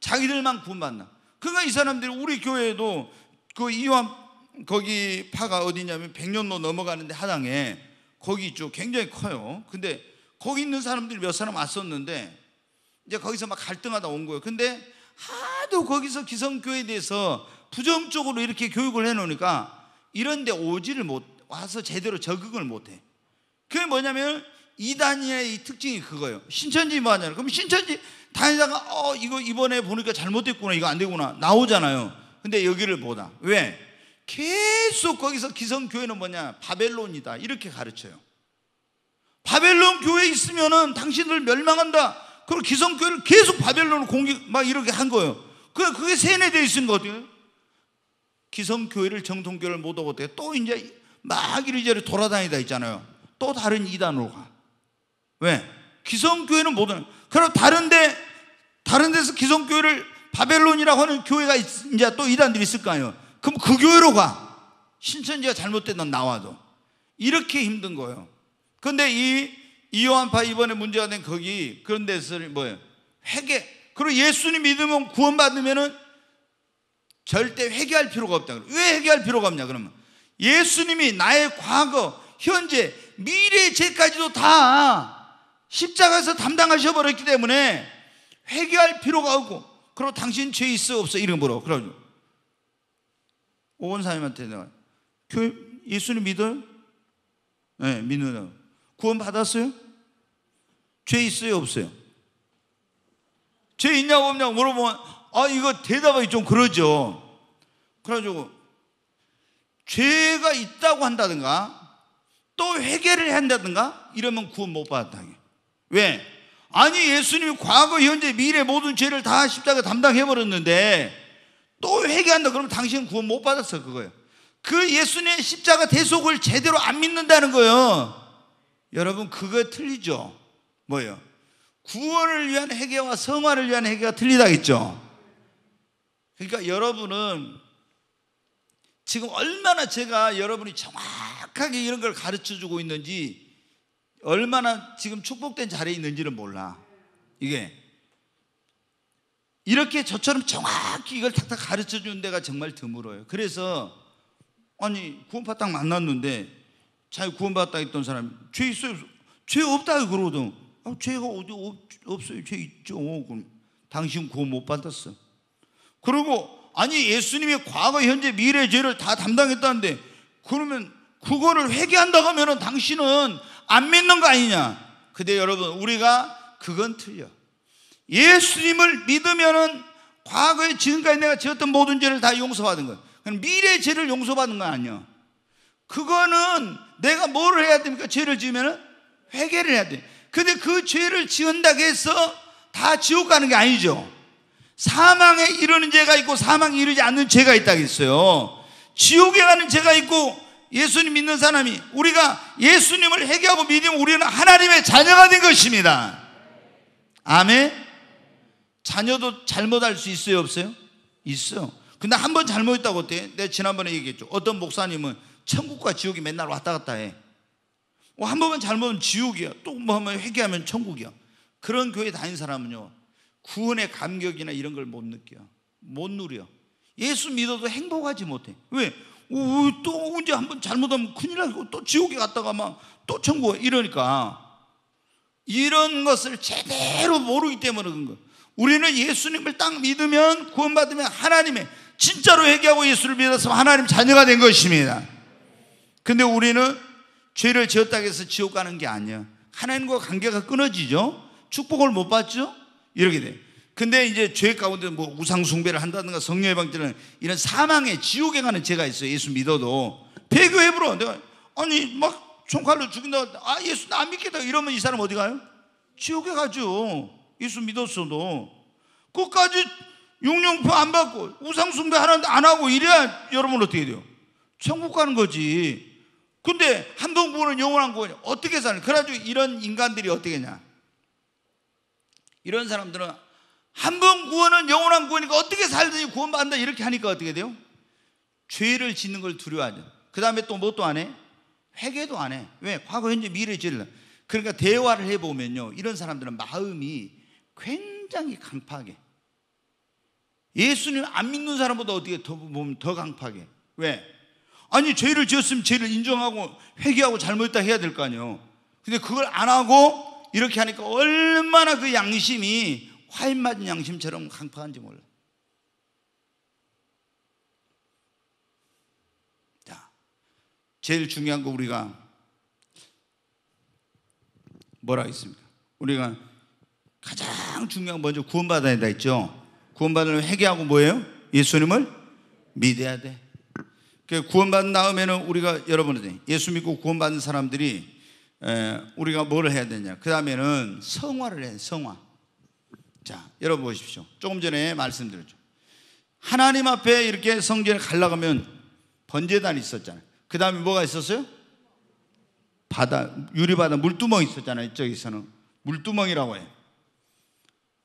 자기들만 구원받나. 그러니까 이 사람들이 우리 교회에도 그 이완 거기 파가 어디냐면 백년로 넘어가는데 하당에 거기 있죠. 굉장히 커요. 근데 거기 있는 사람들이 몇 사람 왔었는데 이제 거기서 막 갈등하다 온 거예요. 근데 하도 거기서 기성교회에 대해서 부정적으로 이렇게 교육을 해놓으니까 이런데 오지를 못 와서 제대로 적응을 못해. 그게 뭐냐면 이단의 이 특징이 그거예요. 신천지 뭐 하냐? 그럼 신천지 다니다가 어 이거 이번에 보니까 잘못됐구나 이거 안 되구나 나오잖아요. 근데 여기를 보다 왜? 계속 거기서 기성교회는 뭐냐 바벨론이다 이렇게 가르쳐요. 바벨론 교회 있으면은 당신들 멸망한다. 그럼 기성교회를 계속 바벨론을 공격 막 이렇게 한 거예요. 그 그게 세뇌되어 있는 거 어때요? 기성교회를 정통교회를 못 오고 또 이제 막 이리저리 돌아다니다 있잖아요. 또 다른 이단으로 가. 왜? 기성교회는 못 오는. 그럼 다른데 다른 데서 기성교회를 바벨론이라고 하는 교회가 있, 이제 또 이단들이 있을 거 아니에요. 그럼 그 교회로 가. 신천지가 잘못된 넌 나와도. 이렇게 힘든 거예요. 근데 이 이요한파 이번에 문제가 된 거기 그런 데서 뭐예요? 회개. 그리고 예수님 믿으면 구원받으면은 절대 회개할 필요가 없다. 왜 회개할 필요가 없냐 그러면 예수님이 나의 과거, 현재, 미래의 죄까지도 다 십자가에서 담당하셔 버렸기 때문에 회개할 필요가 없고 그리고 당신 죄 있어 없어 이런 거로 그러죠. 오원사님한테 내가 교회 예수님 믿어요? 네, 믿는 구원 받았어요? 죄 있어요 없어요? 죄 있냐고 없냐고 물어보면 아 이거 대답하기 좀 그러죠. 그래가지고 죄가 있다고 한다든가 또 회개를 한다든가 이러면 구원 못 받았다. 왜? 아니 예수님이 과거, 현재, 미래 모든 죄를 다 십자가 담당해 버렸는데 또 회개한다 그러면 당신은 구원 못 받았어 그거예요. 그 예수님의 십자가 대속을 제대로 안 믿는다는 거예요. 여러분 그거 틀리죠. 뭐예요? 구원을 위한 회개와 성화를 위한 회개가 틀리다겠죠. 그러니까 여러분은 지금 얼마나 제가 여러분이 정확하게 이런 걸 가르쳐 주고 있는지 얼마나 지금 축복된 자리에 있는지는 몰라. 이게 이렇게 저처럼 정확히 이걸 탁탁 가르쳐 주는 데가 정말 드물어요. 그래서 아니 구원받 딱 만났는데 자기 구원받다 했던 사람 죄 있어요? 죄 없다 그러거든. 아, 죄가 어디 없, 없어요? 죄 있죠. 그럼 당신 구원 못 받았어. 그리고 아니 예수님이 과거, 현재, 미래 죄를 다 담당했다는데 그러면 그거를 회개한다고 하면은 당신은 안 믿는 거 아니냐? 근데 여러분 우리가 그건 틀려. 예수님을 믿으면은 과거에 지금까지 내가 지었던 모든 죄를 다 용서받은 거야. 미래 죄를 용서받는 건 아니야. 그거는 내가 뭐를 해야 됩니까? 죄를 지으면은 회개를 해야 돼. 근데 그 죄를 지은다고 해서 다 지옥 가는 게 아니죠. 사망에 이르는 죄가 있고 사망에 이르지 않는 죄가 있다고 했어요. 지옥에 가는 죄가 있고 예수님 믿는 사람이 우리가 예수님을 회개하고 믿으면 우리는 하나님의 자녀가 된 것입니다. 아멘. 자녀도 잘못할 수 있어요, 없어요? 있어. 근데 한 번 잘못했다고 어때? 내가 지난번에 얘기했죠. 어떤 목사님은 천국과 지옥이 맨날 왔다 갔다 해. 뭐한 번만 잘못하면 지옥이야. 또 뭐 하면 회개하면 천국이야. 그런 교회 다닌 사람은요. 구원의 감격이나 이런 걸 못 느껴. 못 누려. 예수 믿어도 행복하지 못해. 왜? 오, 또 언제 한번 잘못하면 큰일 나고 또 지옥에 갔다가 막 또 천국 이러니까 이런 것을 제대로 모르기 때문에 그런 거. 우리는 예수님을 딱 믿으면 구원받으면 하나님의 진짜로 회개하고 예수를 믿어서 하나님 자녀가 된 것입니다. 근데 우리는 죄를 지었다고 해서 지옥 가는 게 아니야. 하나님과 관계가 끊어지죠. 축복을 못 받죠. 이렇게 돼. 근데 이제 죄 가운데 뭐 우상 숭배를 한다든가 성령의 방지는 이런 사망의 지옥에 가는 죄가 있어요. 예수 믿어도. 배교해보러 내가 아니 막 총칼로 죽인다. 아 예수 나안 믿겠다. 이러면 이 사람 어디 가요? 지옥에 가죠. 예수 믿었어도. 끝까지 용령표 안 받고 우상숭배 하는데 안 하고 이래야 여러분 어떻게 돼요? 천국 가는 거지. 근데 한번 구원은 영원한 구원이 어떻게 사는? 그래가지고 이런 인간들이 어떻게 냐 이런 사람들은 한 번 구원은 영원한 구원이니까 어떻게 살든지 구원받는다 이렇게 하니까 어떻게 돼요? 죄를 짓는 걸 두려워하죠. 그 다음에 또뭐또안 해? 회개도 안 해. 왜? 과거, 현재, 미래 죄를. 그러니까 대화를 해보면요. 이런 사람들은 마음이 굉장히 강팍해. 예수님 안 믿는 사람보다 어떻게 더 보면 더 강팍해. 왜? 아니, 죄를 지었으면 죄를 인정하고 회개하고 잘못했다 해야 될 거 아니에요. 근데 그걸 안 하고 이렇게 하니까 얼마나 그 양심이 화인 맞은 양심처럼 강팍한지 몰라. 자, 제일 중요한 거 우리가 뭐라 했습니까? 우리가 가장 중요한 먼저 구원받아야 된다 했죠. 구원받으려면 회개하고 뭐예요? 예수님을 믿어야 돼. 그 구원받은 다음에는 우리가 여러분들 예수 믿고 구원받은 사람들이 우리가 뭘 해야 되냐? 그 다음에는 성화를 해. 성화. 자, 여러분 보십시오. 조금 전에 말씀드렸죠. 하나님 앞에 이렇게 성전에 가려면 번제단이 있었잖아요. 그 다음에 뭐가 있었어요? 바다, 유리바다, 물두멍 있었잖아요. 이쪽에서는. 물두멍이라고 해.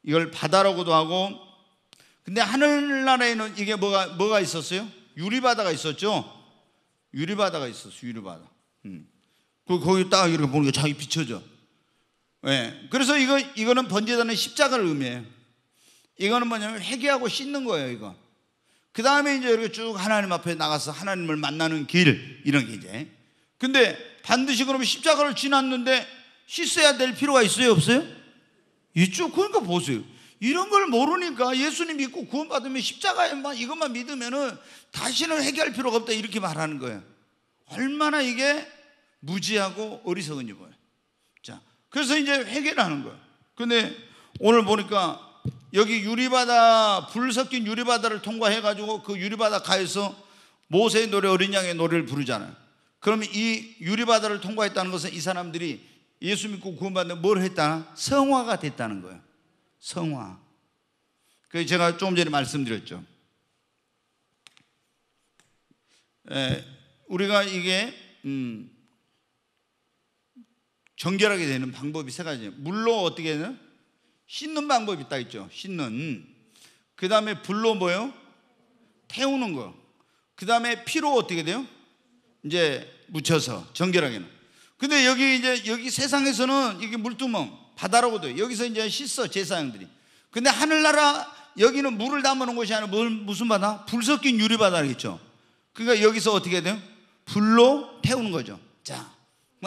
이걸 바다라고도 하고, 근데 하늘나라에는 이게 뭐가, 뭐가 있었어요? 유리바다가 있었죠? 유리바다가 있었어, 유리바다. 음. 그 거기 딱 이렇게 보니까 자기 비춰져. 네. 그래서 이거 이거는 번제단의 십자가를 의미해요. 이거는 뭐냐면 회개하고 씻는 거예요, 이거. 그 다음에 이제 이렇게 쭉 하나님 앞에 나가서 하나님을 만나는 길 이런 게 이제. 근데 반드시 그러면 십자가를 지났는데 씻어야 될 필요가 있어요, 없어요? 있죠. 그러니까 보세요. 이런 걸 모르니까 예수님 믿고 구원받으면 십자가에만 이것만 믿으면은 다시는 회개할 필요가 없다 이렇게 말하는 거예요. 얼마나 이게 무지하고 어리석은지 뭐예요. 자, 그래서 이제 회개를 하는 거예요. 근데 오늘 보니까 여기 유리바다 불 섞인 유리바다를 통과해 가지고 그 유리바다 가에서 모세의 노래 어린 양의 노래를 부르잖아요. 그러면 이 유리바다를 통과했다는 것은 이 사람들이 예수 믿고 구원받는 뭘 했다? 성화가 됐다는 거예요. 성화. 그 제가 조금 전에 말씀드렸죠. 에, 우리가 이게 음, 정결하게 되는 방법이 세 가지예요. 물로 어떻게 되는? 씻는 방법이 있다 있죠. 씻는. 그 다음에 불로 뭐요? 태우는 거. 그 다음에 피로 어떻게 돼요? 이제 묻혀서 정결하게는. 근데 여기 이제 여기 세상에서는 이게 물두멍 바다라고 돼. 여기서 이제 씻어 제사장들이. 근데 하늘나라 여기는 물을 담아놓은 곳이 아니라 물, 무슨 바다? 불 섞인 유리 바다겠죠. 그러니까 여기서 어떻게 돼요? 불로 태우는 거죠. 자,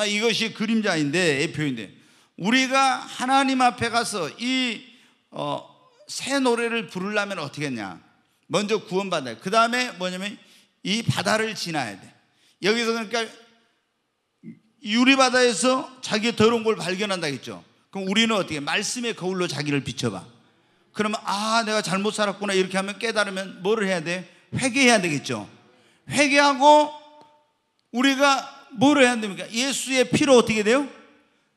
이것이 그림자인데 표인데 우리가 하나님 앞에 가서 이새 어, 노래를 부르려면 어떻게 했냐? 먼저 구원받아요. 그 다음에 뭐냐면 이 바다를 지나야 돼. 여기서 그러니까 유리 바다에서 자기의 더러운 걸 발견한다 했죠. 그럼 우리는 어떻게 말씀의 거울로 자기를 비춰봐. 그러면 아 내가 잘못 살았구나 이렇게 하면 깨달으면 뭐를 해야 돼? 회개해야 되겠죠. 회개하고 우리가 뭐를 해야 됩니까? 예수의 피로 어떻게 돼요?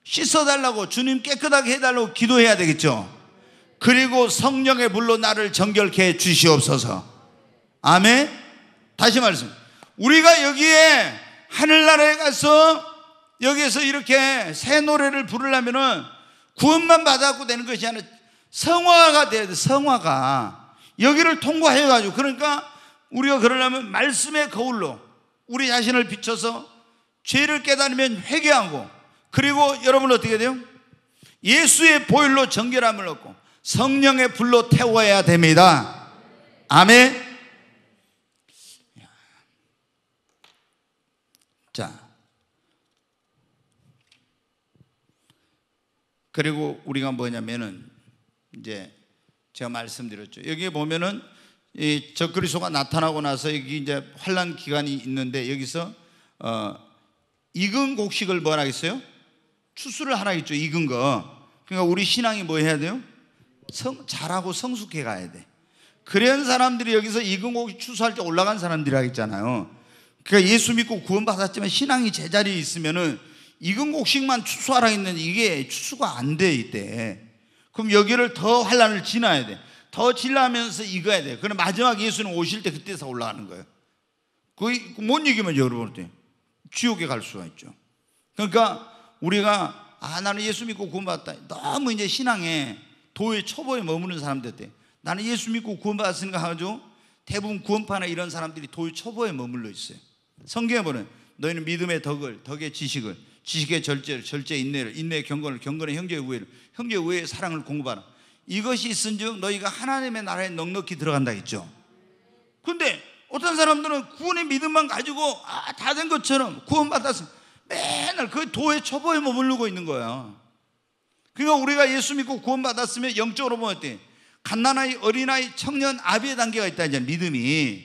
씻어달라고 주님 깨끗하게 해달라고 기도해야 되겠죠. 그리고 성령의 물로 나를 정결케 해 주시옵소서. 아멘. 다시 말씀. 우리가 여기에 하늘나라에 가서 여기에서 이렇게 새 노래를 부르려면은 구원만 받았고 되는 것이 아니라 성화가 돼야 돼. 성화가 여기를 통과해 가지고 그러니까 우리가 그러려면 말씀의 거울로 우리 자신을 비춰서 죄를 깨달으면 회개하고 그리고 여러분 어떻게 돼요? 예수의 보혈로 정결함을 얻고 성령의 불로 태워야 됩니다. 아멘. 자. 그리고 우리가 뭐냐면은 이제 제가 말씀드렸죠. 여기 보면은 이 적그리스도가 나타나고 나서 여기 이제 환란 기간이 있는데 여기서 어 익은 곡식을 뭐 하겠어요? 추수를 하라겠죠. 익은 거. 그러니까 우리 신앙이 뭐 해야 돼요? 성, 잘하고 성숙해 가야 돼. 그런 사람들이 여기서 익은 곡식 추수할 때 올라간 사람들이라겠잖아요. 그러니까 예수 믿고 구원받았지만 신앙이 제자리에 있으면은 익은 곡식만 추수하라 했는데 이게 추수가 안 돼 이때. 그럼 여기를 더 환란을 지나야 돼. 더 질라면서 익어야 돼. 그럼 마지막 예수는 오실 때 그때서 올라가는 거예요. 그못 이기면 여러분 어때? 지옥에 갈 수가 있죠. 그러니까 우리가 아 나는 예수 믿고 구원받았다. 너무 이제 신앙에 도의 초보에 머무는 사람들 때 나는 예수 믿고 구원받았으니까 하죠. 대부분 구원파나 이런 사람들이 도의 초보에 머물러 있어요. 성경에 보면 너희는 믿음의 덕을, 덕의 지식을, 지식의 절제를, 절제 인내를, 인내의 경건을, 경건의 형제의 우애를, 형제의 우애의 사랑을 공부하라. 이것이 있은즉 너희가 하나님의 나라에 넉넉히 들어간다 했죠. 근데 어떤 사람들은 구원의 믿음만 가지고 아, 다 된 것처럼 구원받았어. 맨날 그 도의 초보에 머무르고 있는 거야. 그러니까 우리가 예수 믿고 구원받았으면 영적으로 보면 어때? 갓난아이, 어린아이, 청년, 아비의 단계가 있다 이제 믿음이.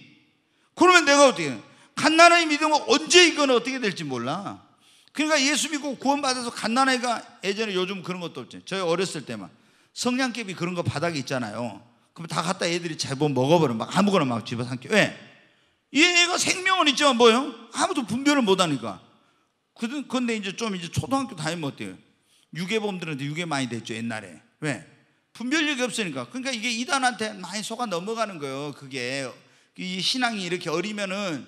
그러면 내가 어떻게 갓난아이 믿음은 언제 이거는 어떻게 될지 몰라. 그러니까 예수 믿고 구원받아서 갓난아이가 예전에 요즘 그런 것도 없죠. 저희 어렸을 때만 성냥개비 그런 거 바닥에 있잖아요. 그럼 다 갖다 애들이 잘못 먹어버려. 막 아무거나 막 집어 삼켜. 왜? 얘가 생명은 있지만 뭐요? 아무도 분별을 못 하니까. 근데 이제 좀 이제 초등학교 다니면 어때요? 유괴범들한테 유괴 많이 됐죠, 옛날에. 왜? 분별력이 없으니까. 그러니까 이게 이단한테 많이 속아 넘어가는 거예요. 그게. 이 신앙이 이렇게 어리면은,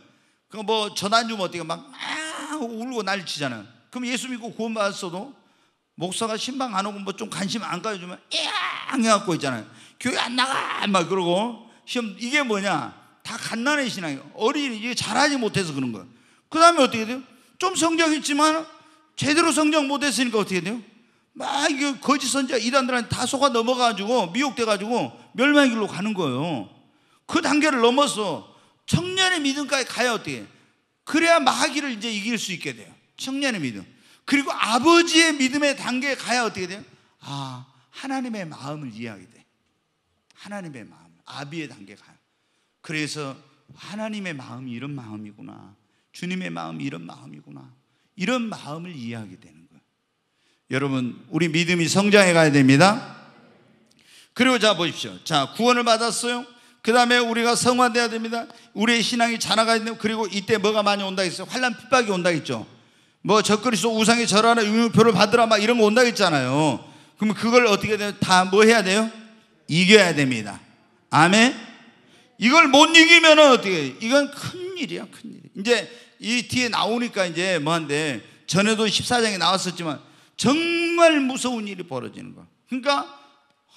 그 뭐 전화 주면 어때요? 막, 막 울고 난리치잖아요. 그럼 예수 믿고 구원받았어도 목사가 신방 안 오고 뭐 좀 관심 안 가져주면, 야! 해갖고 있잖아요. 교회 안 나가! 막 그러고. 시험, 이게 뭐냐? 다 갓난의 신앙이에요. 어린이, 이게 잘하지 못해서 그런 거예요. 그 다음에 어떻게 돼요? 좀 성장했지만 제대로 성장 못했으니까 어떻게 돼요? 막 이게 거짓 선자 이단들한테 다 속아 넘어가지고 미혹돼가지고 멸망의 길로 가는 거예요. 그 단계를 넘어서 청년의 믿음까지 가야 어떻게? 그래야 마귀를 이제 이길 수 있게 돼요. 청년의 믿음. 그리고 아버지의 믿음의 단계에 가야 어떻게 돼요? 아 하나님의 마음을 이해하게 돼. 하나님의 마음, 아비의 단계 가요. 그래서 하나님의 마음이 이런 마음이구나. 주님의 마음이 이런 마음이구나. 이런 마음을 이해하게 되는 거예요. 여러분, 우리 믿음이 성장해 가야 됩니다. 그리고 자 보십시오. 자 구원을 받았어요. 그 다음에 우리가 성화돼야 됩니다. 우리의 신앙이 자라가야 됩니다. 그리고 이때 뭐가 많이 온다 했어요. 환란 핍박이 온다 했죠. 뭐 적그리스도 우상에 절하라 유명표를 받으라 막 이런 거 온다 했잖아요. 그러면 그걸 어떻게 돼요? 다뭐 해야 돼요? 이겨야 됩니다. 아멘. 이걸 못 이기면 어떻게? 해요? 이건 큰 일이야, 큰 일. 이제 이 뒤에 나오니까 이제 뭐한데 전에도 14장에 나왔었지만 정말 무서운 일이 벌어지는 거야. 그러니까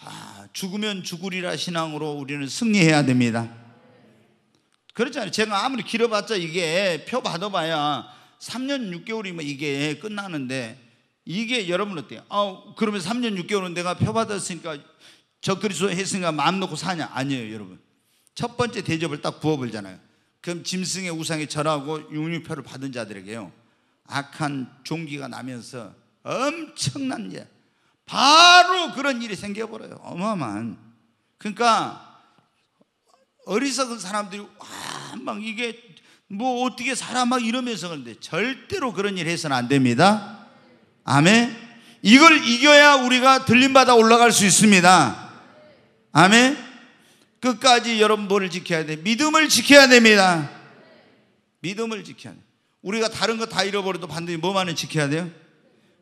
아, 죽으면 죽으리라 신앙으로 우리는 승리해야 됩니다. 그렇잖아요. 제가 아무리 길어봤자 이게 표 받아봐야 3년 6개월이면 이게 끝나는데 이게 여러분 어때요? 아, 그러면 3년 6개월은 내가 표 받았으니까 적그리스도 했으니까 마음 놓고 사냐? 아니에요, 여러분. 첫 번째 대접을 딱 부어버리잖아요. 그럼 짐승의 우상에 절하고 육류표를 받은 자들에게요. 악한 종기가 나면서 엄청난 일. 바로 그런 일이 생겨버려요. 어마어마한. 그러니까 어리석은 사람들이 와, 막 이게 뭐 어떻게 살아 막 이러면서 그런데 절대로 그런 일 해서는 안 됩니다. 아멘. 이걸 이겨야 우리가 들림받아 올라갈 수 있습니다. 아멘. 끝까지 여러분 뭐를 지켜야 돼? 믿음을 지켜야 됩니다. 믿음을 지켜야 돼. 우리가 다른 거 다 잃어버려도 반드시 뭐만을 지켜야 돼요?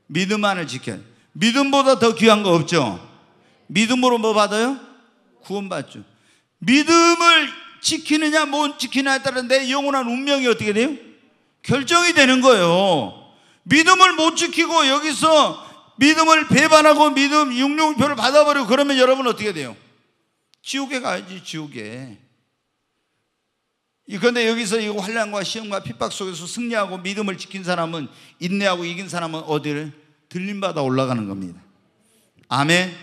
믿음만을 지켜야 돼. 믿음보다 더 귀한 거 없죠? 믿음으로 뭐 받아요? 구원받죠. 믿음을 지키느냐 못 지키느냐에 따라 내 영원한 운명이 어떻게 돼요? 결정이 되는 거예요. 믿음을 못 지키고 여기서 믿음을 배반하고 믿음 육룡표를 받아버리고 그러면 여러분 어떻게 돼요? 지옥에 가야지 지옥에. 그런데 여기서 이 환란과 시험과 핍박 속에서 승리하고 믿음을 지킨 사람은 인내하고 이긴 사람은 어디를 들림받아 올라가는 겁니다. 아멘.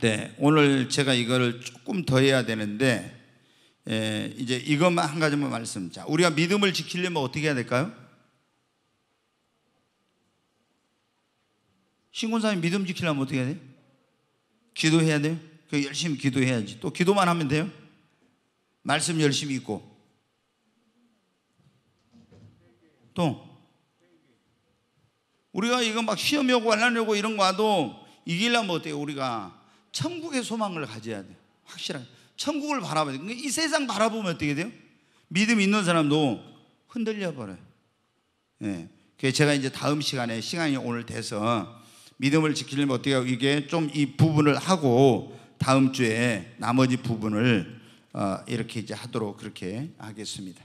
네, 오늘 제가 이거를 조금 더 해야 되는데 에, 이제 이것만 한 가지만 말씀. 자, 우리가 믿음을 지키려면 어떻게 해야 될까요? 신곤사님 믿음 지키려면 어떻게 해야 돼요? 기도해야 돼요? 그 열심히 기도해야지. 또 기도만 하면 돼요? 말씀 열심히 읽고. 또 우리가 이거 막 시험이 오고 환란이 오고 이런 거 와도 이기려면 어때요? 우리가 천국의 소망을 가져야 돼. 확실하게. 천국을 바라봐야 돼. 이 세상 바라보면 어떻게 돼요? 믿음 있는 사람도 흔들려 버려요. 예. 제가 이제 다음 시간에 시간이 오늘 돼서 믿음을 지키려면 어떻게 하고 이게 좀 이 부분을 하고 다음 주에 나머지 부분을 어, 이렇게 이제 하도록 그렇게 하겠습니다.